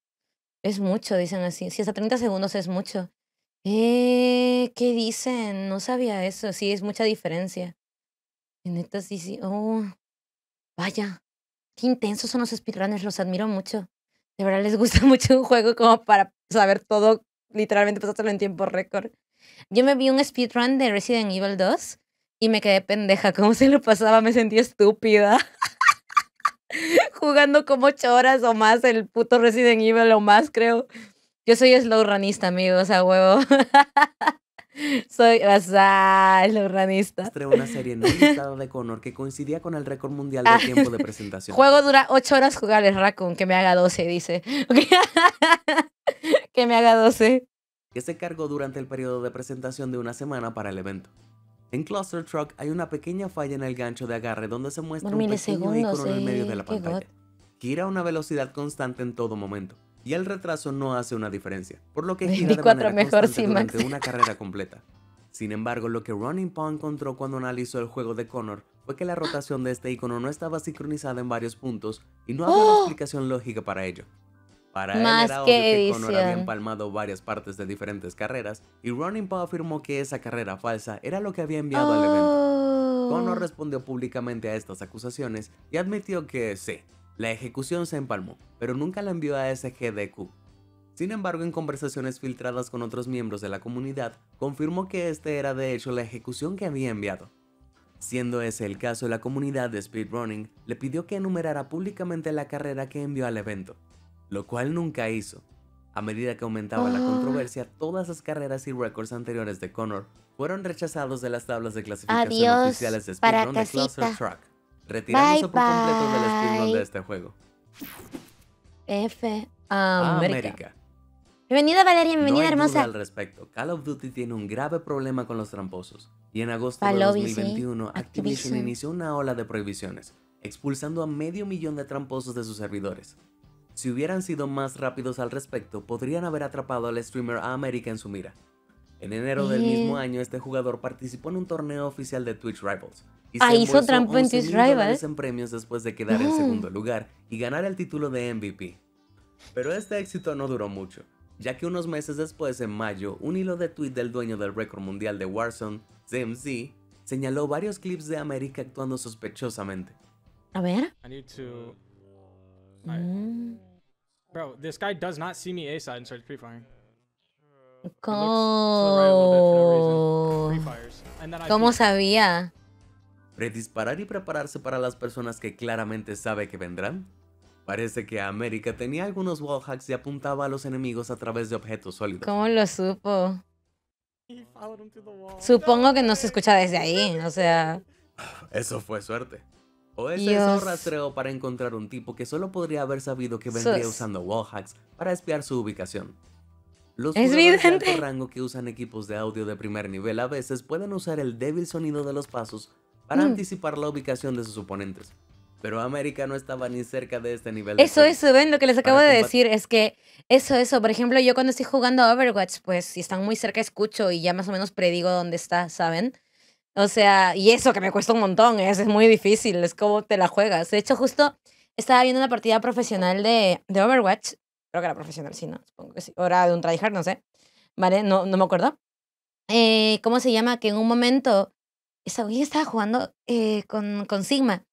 Es mucho, dicen así. Si hasta 30 segundos es mucho. Eh, ¿qué dicen? No sabía eso. Sí, es mucha diferencia. Y neta, sí, sí. Oh, vaya. Qué intensos son los speedrunners, los admiro mucho. De verdad les gusta mucho un juego como para saber todo, literalmente pasárselo en tiempo récord. Yo me vi un speedrun de Resident Evil 2 y me quedé pendeja. ¿Cómo se lo pasaba? Me sentí estúpida. Jugando como ocho horas o más el puto Resident Evil o más, creo. Yo soy slow runista, amigos, a huevo. soy, o sea, slow runista. mostré una serie no listada de Connor que coincidía con el récord mundial de tiempo de presentación. Juego dura ocho horas jugarle Raccoon, que me haga 12, dice. que me haga 12. que se cargó durante el periodo de presentación de una semana para el evento. En Cluster Truck hay una pequeña falla en el gancho de agarre donde se muestra Por un pequeño icono en el medio de la pantalla. Gira a una velocidad constante en todo momento, y el retraso no hace una diferencia, por lo que gira de 24 manera mejor, sí, durante una carrera completa. Sin embargo, lo que Running Paw encontró cuando analizó el juego de Connor fue que la rotación de este icono no estaba sincronizada en varios puntos y no había una ¡Oh! explicación lógica para ello. Para él Más era que obvio que Connor había empalmado varias partes de diferentes carreras y Running Paw afirmó que esa carrera falsa era lo que había enviado al evento. Oh. Connor respondió públicamente a estas acusaciones y admitió que sí, la ejecución se empalmó, pero nunca la envió a SGDQ. Sin embargo, en conversaciones filtradas con otros miembros de la comunidad, confirmó que este era de hecho la ejecución que había enviado. Siendo ese el caso, la comunidad de speedrunning le pidió que enumerara públicamente la carrera que envió al evento, lo cual nunca hizo. A medida que aumentaba la Ah. controversia, todas las carreras y récords anteriores de Connor fueron rechazados de las tablas de clasificación Adiós, oficiales de speedrun de Cluster casita. Retirándose Bye, por completo del speedrun bye. de este juego. F. América. América. Bienvenida Valeria, No bienvenida hay duda hermosa. al respecto. Call of Duty tiene un grave problema con los tramposos. Y en agosto de lobby, sí. 2021, Activision Activision. inició una ola de prohibiciones, expulsando a medio millón de tramposos de sus servidores. Si hubieran sido más rápidos al respecto, podrían haber atrapado al streamer a América en su mira. En enero del mismo año, este jugador participó en un torneo oficial de Twitch Rivals. Y Ah, se hizo trampa en 11.000 Twitch Rivals. en premios después de quedar en segundo lugar y ganar el título de MVP. Pero este éxito no duró mucho, ya que unos meses después, en mayo, un hilo de tweet del dueño del récord mundial de Warzone, ZMZ, señaló varios clips de América actuando sospechosamente. A ver. I need to. I- Mm. Bro, this guy does not see me A side and starts pre firing. ¿Cómo? Pre fires. And then I ¿Cómo peek. sabía? ¿Predisparar y prepararse para las personas que claramente sabe que vendrán? Parece que América tenía algunos wallhacks y apuntaba a los enemigos a través de objetos sólidos. ¿Cómo lo supo? Supongo que no se escucha desde ahí, o sea... Eso fue suerte. O es Dios. eso rastreo para encontrar un tipo que solo podría haber sabido que vendría Sus. usando wallhacks para espiar su ubicación. Los Es jugadores de alto rango que usan equipos de audio de primer nivel a veces pueden usar el débil sonido de los pasos para Mm. anticipar la ubicación de sus oponentes. Pero América no estaba ni cerca de este nivel de Eso, juego. eso, ven, lo que les acabo de decir es que eso, eso, por ejemplo, yo cuando estoy jugando a Overwatch, pues si están muy cerca escucho y ya más o menos predigo dónde está, ¿saben? O sea, y eso que me cuesta un montón, es, es muy difícil, es como te la juegas. De hecho, justo estaba viendo una partida profesional de, de Overwatch, creo que era profesional, sí, ¿no? Supongo que sí. O era de un tryhard, no sé. ¿Vale? No, no me acuerdo. Eh, ¿Cómo se llama? Que en un momento, esa estaba jugando eh, con, con Sigma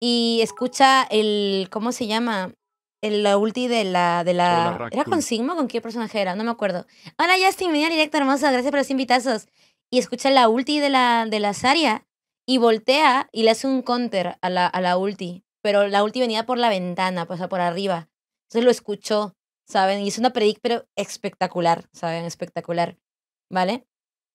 y escucha el, ¿cómo se llama? El, la ulti de la, de la... Hola, ¿Era con. Sigma o con qué personaje era? No me acuerdo. Hola Justin, venía directo hermoso, gracias por los invitazos. Y escucha la ulti de la, de la Zarya y voltea y le hace un counter a la, a la ulti. Pero la ulti venía por la ventana, pues, o sea, por arriba. Entonces lo escuchó, ¿saben? Y es una predict, pero espectacular, ¿saben? Espectacular. ¿Vale?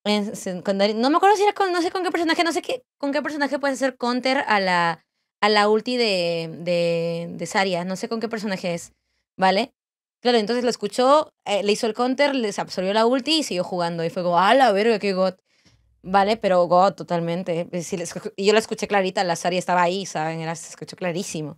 No me acuerdo si era con, no sé con qué personaje, no sé qué, con qué personaje puedes hacer counter a la, a la ulti de, de, de Zarya. No sé con qué personaje es, ¿vale? Claro, entonces lo escuchó, eh, le hizo el counter, les absorbió la ulti y siguió jugando. Y fue como, ¡ah, la verga, qué god! Vale, pero god, totalmente. Eh, y yo la escuché clarita, la Zarya estaba ahí, ¿saben? Era, se escuchó clarísimo.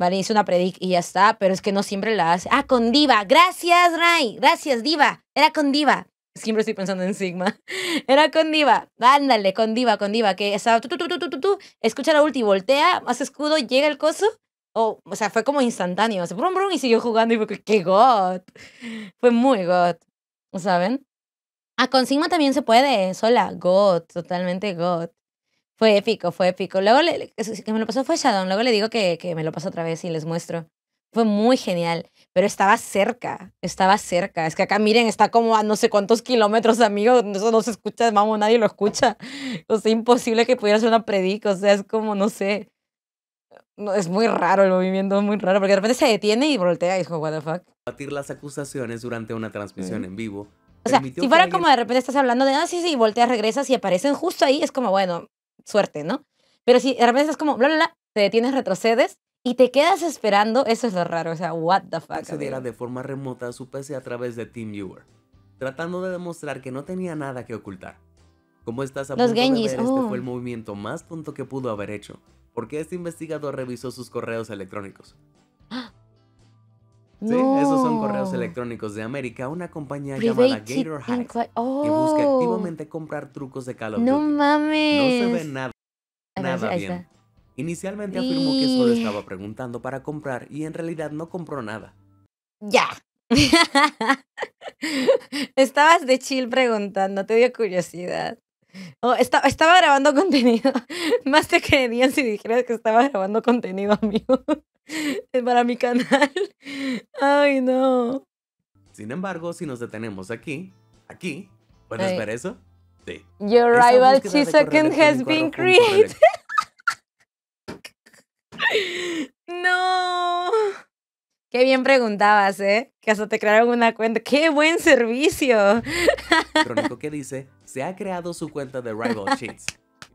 Vale, hizo una predic y ya está, pero es que no siempre la hace. Ah, con Diva. Gracias, Ray. Gracias, Diva. Era con Diva. Siempre estoy pensando en Sigma. Era con Diva. Ándale, con Diva, con Diva. Que estaba tú, tú, tú, tú, tú, escucha la ulti, voltea, hace escudo, llega el coso. O, o sea, fue como instantáneo. O sea, brum, brum, y siguió jugando y fue ¡qué god! Fue muy god. ¿Saben? Ah, con Sigma también se puede, sola. God, totalmente God. Fue épico, fue épico. Luego le, que me lo pasó fue Shadow. Luego le digo que, que me lo paso otra vez y les muestro. Fue muy genial, pero estaba cerca, estaba cerca. Es que acá miren, está como a no sé cuántos kilómetros, amigo. Eso no se escucha, vamos, nadie lo escucha. O sea, imposible que pudiera hacer una predica. O sea, es como, no sé. No, es muy raro el movimiento, es muy raro, porque de repente se detiene y voltea y es como, what the fuck. Batir las acusaciones durante una transmisión en vivo. O sea, si fuera alguien- como de repente estás hablando de, ah, sí, sí, y volteas, regresas y aparecen justo ahí, es como, bueno, suerte, ¿no? Pero si de repente estás como, bla, bla, bla, te detienes, retrocedes y te quedas esperando, eso es lo raro, o sea, what the fuck. accediera amigo? de forma remota su PC a través de TeamViewer, tratando de demostrar que no tenía nada que ocultar. Como estás a Los punto de Genjis, ver, este oh. fue el movimiento más tonto que pudo haber hecho, porque este investigador revisó sus correos electrónicos. Sí, esos son correos electrónicos de América, una compañía llamada Gator Inqui- que busca Oh. activamente comprar trucos de Call of No Duty. No mames. se ve nada, nada bien. Inicialmente afirmó que solo estaba preguntando para comprar y en realidad no compró nada. Ya. Estabas de chill preguntando, te dio curiosidad. Oh, esta- estaba grabando contenido. Más te creerían si dijeras que estaba grabando contenido, amigo. Para mi canal. Ay, no. Sin embargo, si nos detenemos aquí, aquí, ¿puedes Ay. ver eso? Sí. Your rival Chisaken has been created. correo No. Qué bien preguntabas, ¿eh? Que hasta te crearon una cuenta. ¡Qué buen servicio! electrónico que dice, se ha creado su cuenta de Rival Cheats.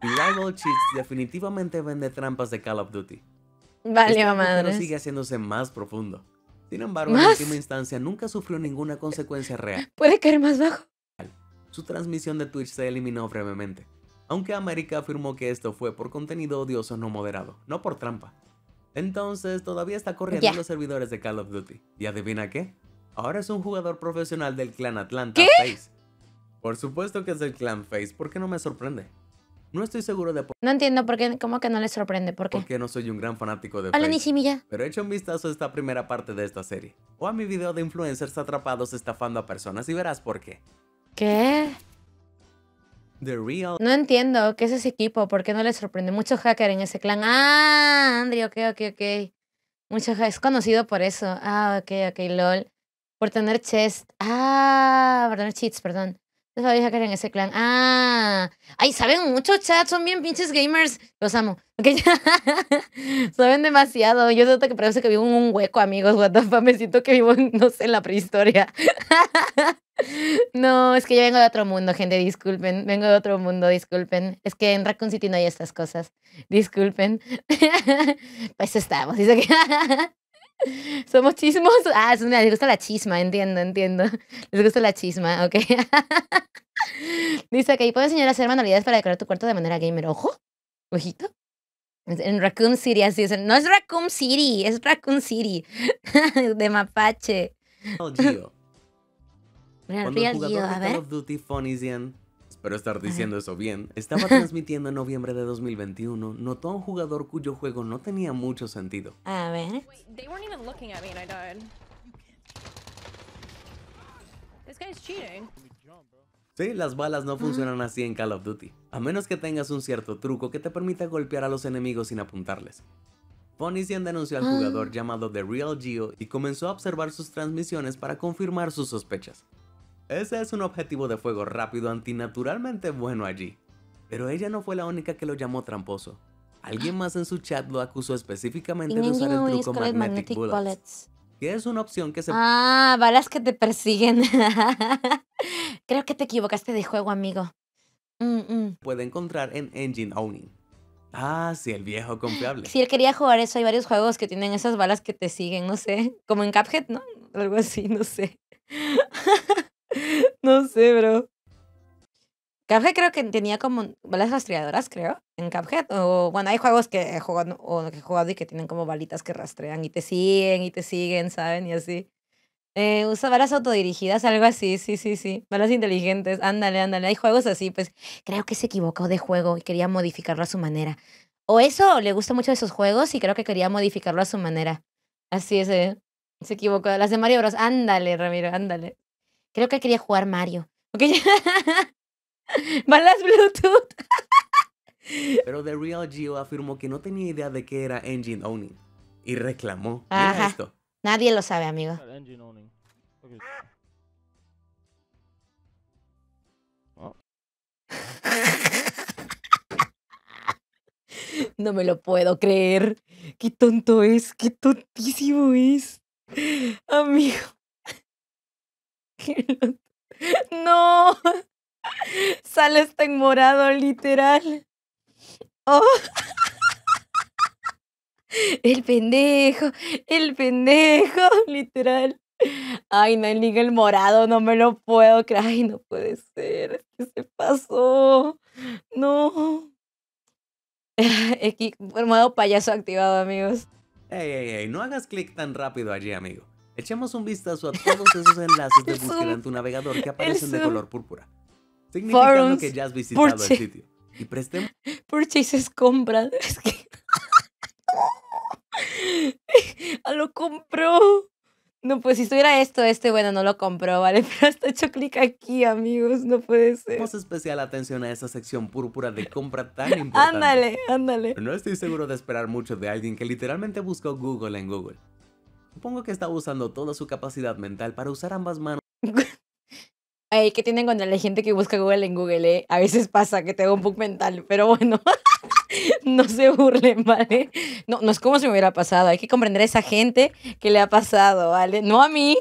Y Rival Cheats definitivamente vende trampas de Call of Duty. Valió Este madres. sigue haciéndose más profundo. Sin embargo, en última instancia nunca sufrió ninguna consecuencia real. Puede caer más bajo. Su transmisión de Twitch se eliminó brevemente, aunque América afirmó que esto fue por contenido odioso no moderado, no por trampa. Entonces, todavía está corriendo los servidores de Call of Duty. ¿Y adivina qué? Ahora es un jugador profesional del clan Atlanta ¿Qué? Face. Por supuesto que es del clan Face, porque no me sorprende. No estoy seguro de por No entiendo por qué, cómo que no le sorprende. ¿Por qué? qué no soy un gran fanático de Hola. Nishimiya. Pero echa un vistazo a esta primera parte de esta serie. O a mi video de influencers atrapados estafando a personas y verás por qué. ¿Qué? No entiendo. ¿Qué es ese equipo? ¿Por qué no le sorprende? Mucho hacker en ese clan. Ah, Andri, ok, ok, ok. Mucho. Es conocido por eso. Ah, ok, ok, lol. Por tener chest. Ah, por tener cheats, perdón. Entonces había hacker en ese clan. Ah. Ay, saben mucho, chat. Son bien pinches gamers. Los amo. Ok, Saben demasiado. Yo siento que parece que vivo en un hueco, amigos. What the fuck. Me siento que vivo, no sé, en la prehistoria. No, es que yo vengo de otro mundo, gente, disculpen. Vengo de otro mundo, disculpen. Es que en Raccoon City no hay estas cosas. Disculpen. Pues estamos. Dice que... Somos chismosos. Ah, es una- les gusta la chisma, entiendo, entiendo. Les gusta la chisma, ok. Dice que ahí puedes enseñar a hacer manualidades para decorar tu cuarto de manera gamer. Ojo, ojito. En Raccoon City, así es. No es Raccoon City, es Raccoon City. De mapache. Geo. Real, Cuando el real jugador Gio, a Call ver. of Duty Phonisian, espero estar diciendo eso bien, estaba transmitiendo en noviembre de 2021, notó a un jugador cuyo juego no tenía mucho sentido. A ver. Sí, las balas no funcionan así en Call of Duty, a menos que tengas un cierto truco que te permita golpear a los enemigos sin apuntarles. Phonisian denunció al Ah. jugador llamado The Real Geo y comenzó a observar sus transmisiones para confirmar sus sospechas. Ese es un objetivo de fuego rápido antinaturalmente bueno allí. Pero ella no fue la única que lo llamó tramposo. Alguien más en su chat lo acusó específicamente de usar el truco Called Magnetic, Bullets, Bullets. que es una opción que se Ah, balas que te persiguen. Creo que te equivocaste de juego, amigo. Mm, mm. puede encontrar en Engine Owning. Ah, sí, el viejo confiable. Si él quería jugar eso, hay varios juegos que tienen esas balas que te siguen, no sé. Como en Cuphead, ¿no? Algo así, no sé. no sé, bro. Cuphead creo que tenía como balas rastreadoras, creo, en Cuphead. O bueno, hay juegos que he jugado, o que he jugado y que tienen como balitas que rastrean y te siguen y te siguen, ¿saben? Y así. Eh, usa balas autodirigidas, algo así, sí, sí, sí. Balas inteligentes, ándale, ándale. Hay juegos así, pues creo que se equivocó de juego y quería modificarlo a su manera. O eso, le gusta mucho esos juegos y creo que quería modificarlo a su manera. Así es, eh. Se equivocó. Las de Mario Bros. Ándale, Ramiro, ándale. Creo que quería jugar Mario. Ok, Balas Bluetooth. Pero The Real Geo afirmó que no tenía idea de qué era Engine Owning. Y reclamó. Mira Ajá. esto. Nadie lo sabe, amigo. No me lo puedo creer. Qué tonto es, qué tontísimo es. Amigo. No. Sale está en morado, literal. Oh. El pendejo, el pendejo, literal. Ay, no, el Nigel morado, no me lo puedo creer. Ay, no puede ser. ¿Qué se pasó? No. Equi- el modo payaso activado, amigos. Ey, ey, ey, no hagas clic tan rápido allí, amigo. Echemos un vistazo a todos esos enlaces de El búsqueda en tu navegador que aparecen de color púrpura. Significando Forums, que ya has visitado el purche- sitio. Y prestemos Purchases compra. Es que. Ah, lo compró. No, pues si estuviera esto, este, bueno, no lo compró, ¿vale? Pero hasta hecho clic aquí, amigos. No puede ser. especial atención a esa sección púrpura de compra tan importante. Ándale, ándale. No estoy seguro de esperar mucho de alguien que literalmente buscó Google en Google. Supongo que está usando toda su capacidad mental para usar ambas manos Ay, ¿qué tienen contra la gente que busca Google en Google? eh? A veces pasa que tengo un bug mental, pero bueno, no se burlen, ¿vale? No, no es como si me hubiera pasado. Hay que comprender a esa gente que le ha pasado, ¿vale? No a mí,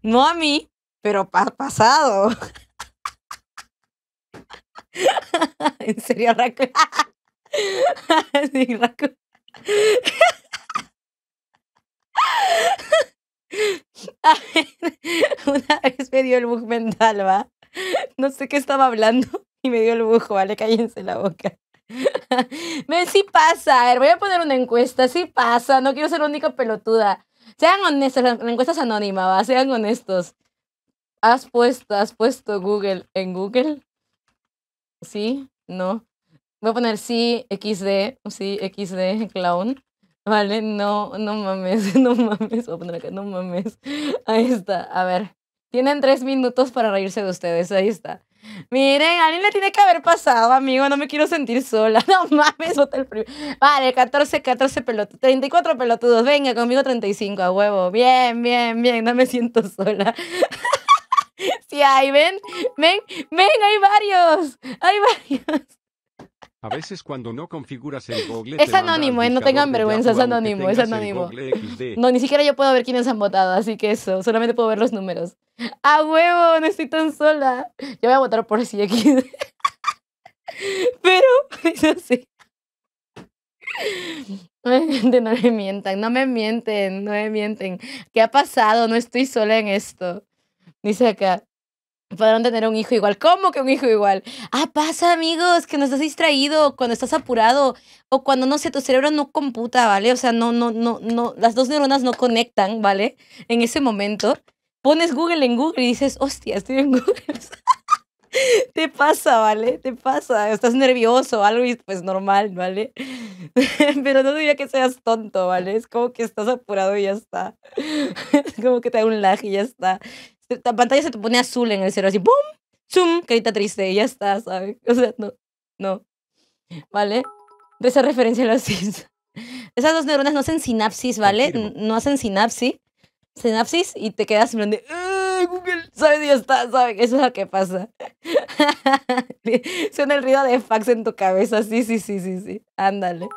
no a mí, pero ha pasado. en serio, Raku. sí, Raku. Una vez me dio el bug mental, ¿va? No sé qué estaba hablando y me dio el bug, ¿vale? Cállense la boca. Me sí pasa. A ver, voy a poner una encuesta. Sí pasa. No quiero ser la única pelotuda. Sean honestos. La la encuesta es anónima, ¿va? Sean honestos. ¿Has puesto, has puesto Google en Google? ¿Sí? ¿No? Voy a poner sí, XD. Sí, XD, clown. Vale, no, no mames, no mames. Voy a poner no mames. Ahí está. A ver. Tienen tres minutos para reírse de ustedes. Ahí está. Miren, a alguien le tiene que haber pasado, amigo. No me quiero sentir sola. No mames, vota el primero. Vale, 14, 14 pelotudos. 34 pelotudos. Venga, conmigo 35 a huevo. Bien, bien, bien. No me siento sola. Sí hay, ven, ven, ven, hay varios. Hay varios. A veces cuando no configuras el Google Es anónimo, eh, no tengan vergüenza, es anónimo, es anónimo. No, ni siquiera yo puedo ver quiénes han votado, así que eso, solamente puedo ver los números. ¡A huevo! No estoy tan sola. Yo voy a votar por sí aquí. Pero, eso sí. Ay, gente, no me mientan, no me mienten, no me mienten. ¿Qué ha pasado? No estoy sola en esto. Dice acá. Podrán tener un hijo igual. ¿Cómo que un hijo igual? Ah, pasa, amigos, que no estás distraído, cuando estás apurado, o cuando, no sé, tu cerebro no computa, ¿vale? O sea, no, no, no, no, las dos neuronas no conectan, ¿vale? En ese momento, pones Google en Google y dices, hostia, estoy en Google. Te pasa, ¿vale? Te pasa. Estás nervioso, algo y pues normal, ¿vale? Pero no diría que seas tonto, ¿vale? Es como que estás apurado y ya está. Es como que te da un lag y ya está. La pantalla se te pone azul en el cero, así, ¡pum! ¡Zum! Carita triste y ya está, ¿sabes? O sea, no, no. ¿Vale? De esa referencia a los Sims. Esas dos neuronas no hacen sinapsis, ¿vale? No hacen sinapsis. Sinapsis y te quedas en de "Ah, Google, ¿sabes? Ya está, ¿sabes? Eso es lo que pasa. Suena el ruido de fax en tu cabeza. Sí, sí, sí, sí, sí. Ándale.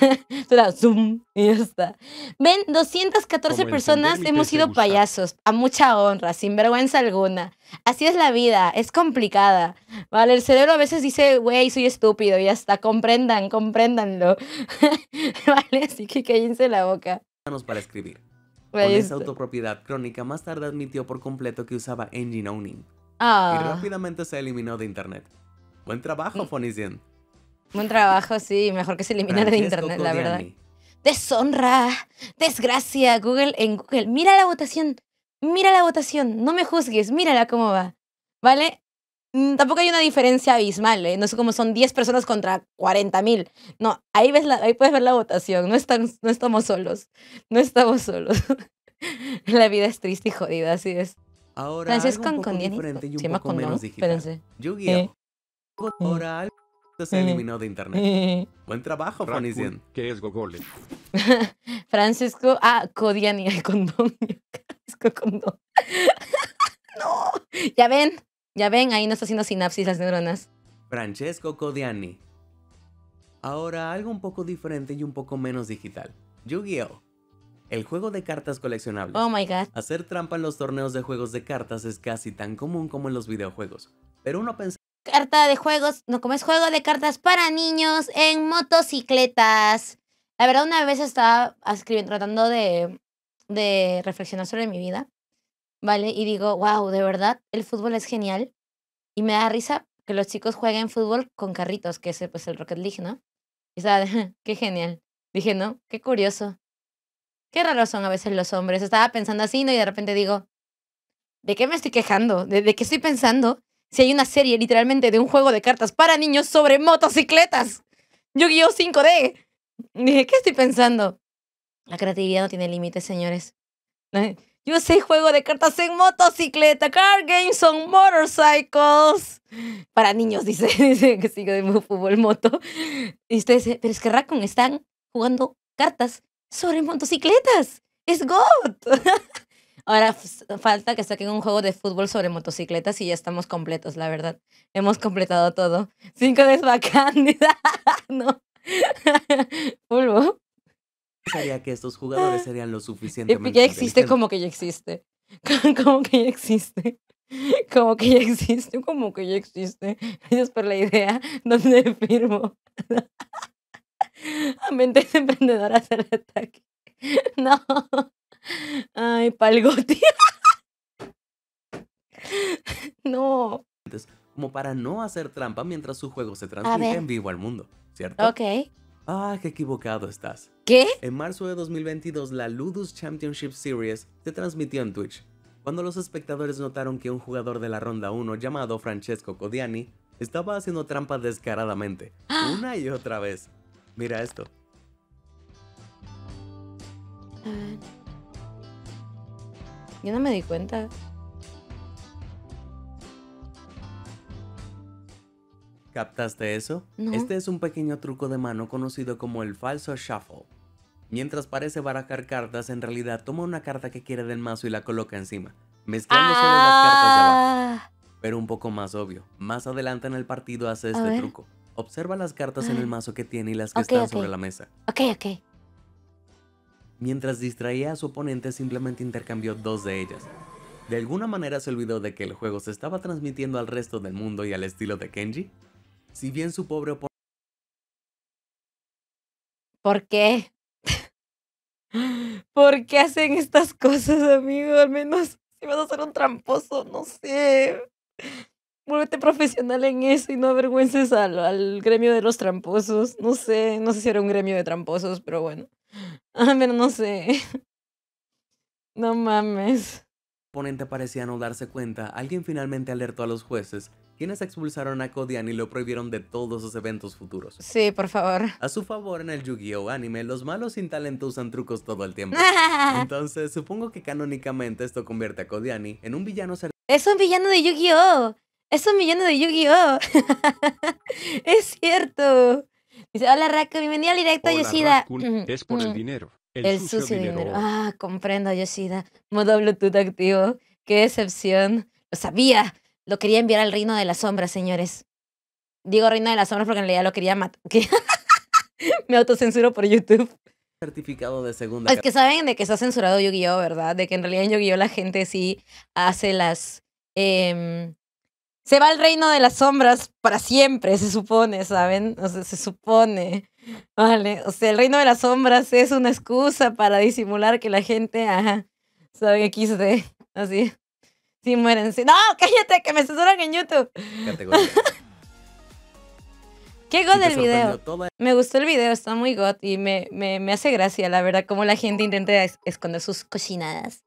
Suena zoom y ya está. Ven, 214 Como personas hemos sido payasos. A mucha honra, sin vergüenza alguna. Así es la vida, es complicada. Vale, el cerebro a veces dice, güey, soy estúpido, y ya está. Comprendan, compréndanlo. vale, así que cállense la boca. para escribir. Con Ahí esa autopropiedad crónica, más tarde admitió por completo que usaba Engine Owning y Ah, rápidamente se eliminó de internet. Buen trabajo, Mm. Fonisian. buen trabajo, sí. Mejor que se elimine de internet, la verdad. Deshonra, desgracia, Google en Google. Mira la votación, mira la votación, no me juzgues, mírala cómo va. ¿Vale? Mm, Tampoco hay una diferencia abismal, ¿eh? No es como son 10 personas contra 40 mil. No, ahí, ves la, ahí puedes ver la votación. No, están, no estamos solos. No estamos solos. la vida es triste y jodida, así es. Ahora Francés algo con un poco diferente y un ¿Se llama poco condón? menos digital. Espérense. Yu-Gi-Oh! Eh. Ahora algo se Eh. eliminó de internet. Buen trabajo, Fonisian. ¿Qué es Google? Francisco, ah, Codiani, el condón. Francisco Condón. no, ya ven, ya ven, ahí no está haciendo sinapsis las neuronas. Francesco Codiani. Ahora algo un poco diferente y un poco menos digital. Yu-Gi-Oh! El juego de cartas coleccionables. Oh my god. Hacer trampa en los torneos de juegos de cartas es casi tan común como en los videojuegos. Pero uno pensaría Carta de juegos, no, como es juego de cartas para niños en motocicletas. La verdad, una vez estaba escribiendo, tratando de, de reflexionar sobre mi vida, ¿vale? Y digo, wow, de verdad, el fútbol es genial. Y me da risa que los chicos jueguen fútbol con carritos, que es pues, el Rocket League, ¿no? Y estaba qué genial. Dije, no, qué curioso. Qué raros son a veces los hombres. Estaba pensando así, ¿no? Y de repente digo, ¿de qué me estoy quejando? ¿De, de qué estoy pensando? Si hay una serie literalmente de un juego de cartas para niños sobre motocicletas. Yu-Gi-Oh 5D. Dije, ¿qué estoy pensando? La creatividad no tiene límites, señores. Yo sé juego de cartas en motocicleta. Car games on motorcycles. Para niños, dice. Dice que sigue de fútbol moto. Y usted dice, pero es que Raccoon están jugando cartas sobre motocicletas. Es God. Ahora f- falta que saquen un juego de fútbol sobre motocicletas y ya estamos completos, la verdad. Hemos completado todo. Cinco desvacantes. no. Pulvo. Pensaría que estos jugadores serían lo suficientemente Ya existe como que ya existe. Como que ya existe. Como que ya existe. Como que ya existe. Gracias por la idea. ¿Dónde firmo? A mentes emprendedoras al ataque. No. Ay, palgoti. No. como para no hacer trampa mientras su juego se transmite en vivo al mundo, ¿cierto? Ok. Ah, qué equivocado estás. ¿Qué? En marzo de 2022, la Ludus Championship Series se transmitió en Twitch, cuando los espectadores notaron que un jugador de la ronda 1 llamado Francesco Codiani estaba haciendo trampa descaradamente, una y otra vez. Mira esto. A ver. Yo no me di cuenta. ¿Captaste eso? No. Este es un pequeño truco de mano conocido como el falso shuffle. Mientras parece barajar cartas, en realidad toma una carta que quiere del mazo y la coloca encima, mezclando solo las cartas de abajo. Ah, Pero un poco más obvio, más adelante en el partido hace este truco. Observa las cartas en el mazo que tiene y las que están sobre la mesa. ok, ok. Mientras distraía a su oponente, simplemente intercambió dos de ellas. De alguna manera se olvidó de que el juego se estaba transmitiendo al resto del mundo y al estilo de Kenji. Si bien su pobre oponente ¿Por qué? ¿Por qué hacen estas cosas, amigo? Al menos si vas a ser un tramposo, no sé. Vuélvete profesional en eso y no avergüences al, al gremio de los tramposos. No sé, no sé si era un gremio de tramposos, pero bueno. Al menos no sé. No mames. Parecía no darse cuenta, alguien finalmente alertó a los jueces, quienes expulsaron a Kodian y lo prohibieron de todos sus eventos futuros. Sí, por favor. A su favor, en el Yu-Gi-Oh! anime, los malos sin talento usan trucos todo el tiempo. Entonces, supongo que canónicamente esto convierte a Kodiani en un villano Es un villano de Yu-Gi-Oh! Es un villano de Yu-Gi-Oh! es cierto. Dice, hola Rako, bienvenido al directo, Hola, Yoshida. Rakun, es por el Mm, dinero. El, El sucio, sucio dinero. dinero. Ah, comprendo, Yoshida. Modo Bluetooth activo. Qué decepción. Lo sabía. Lo quería enviar al reino de las sombras, señores. Digo reino de las sombras porque en realidad lo quería matar. Me autocensuro por YouTube. certificado de segunda Es que saben de que está censurado Yu-Gi-Oh, ¿verdad? De que en realidad en Yu-Gi-Oh la gente sí hace las... em, se va al reino de las sombras para siempre, se supone, ¿saben? O sea, se supone. Vale, o sea, el reino de las sombras es una excusa para disimular que la gente, ajá, saben XD, así. Sí, mueren. Sí. No, cállate, que me censuran en YouTube. categoría. Qué god del sorprendió video. toda Me gustó el video, está muy god y me, me, me hace gracia, la verdad, cómo la gente intenta es- esconder sus cochinadas.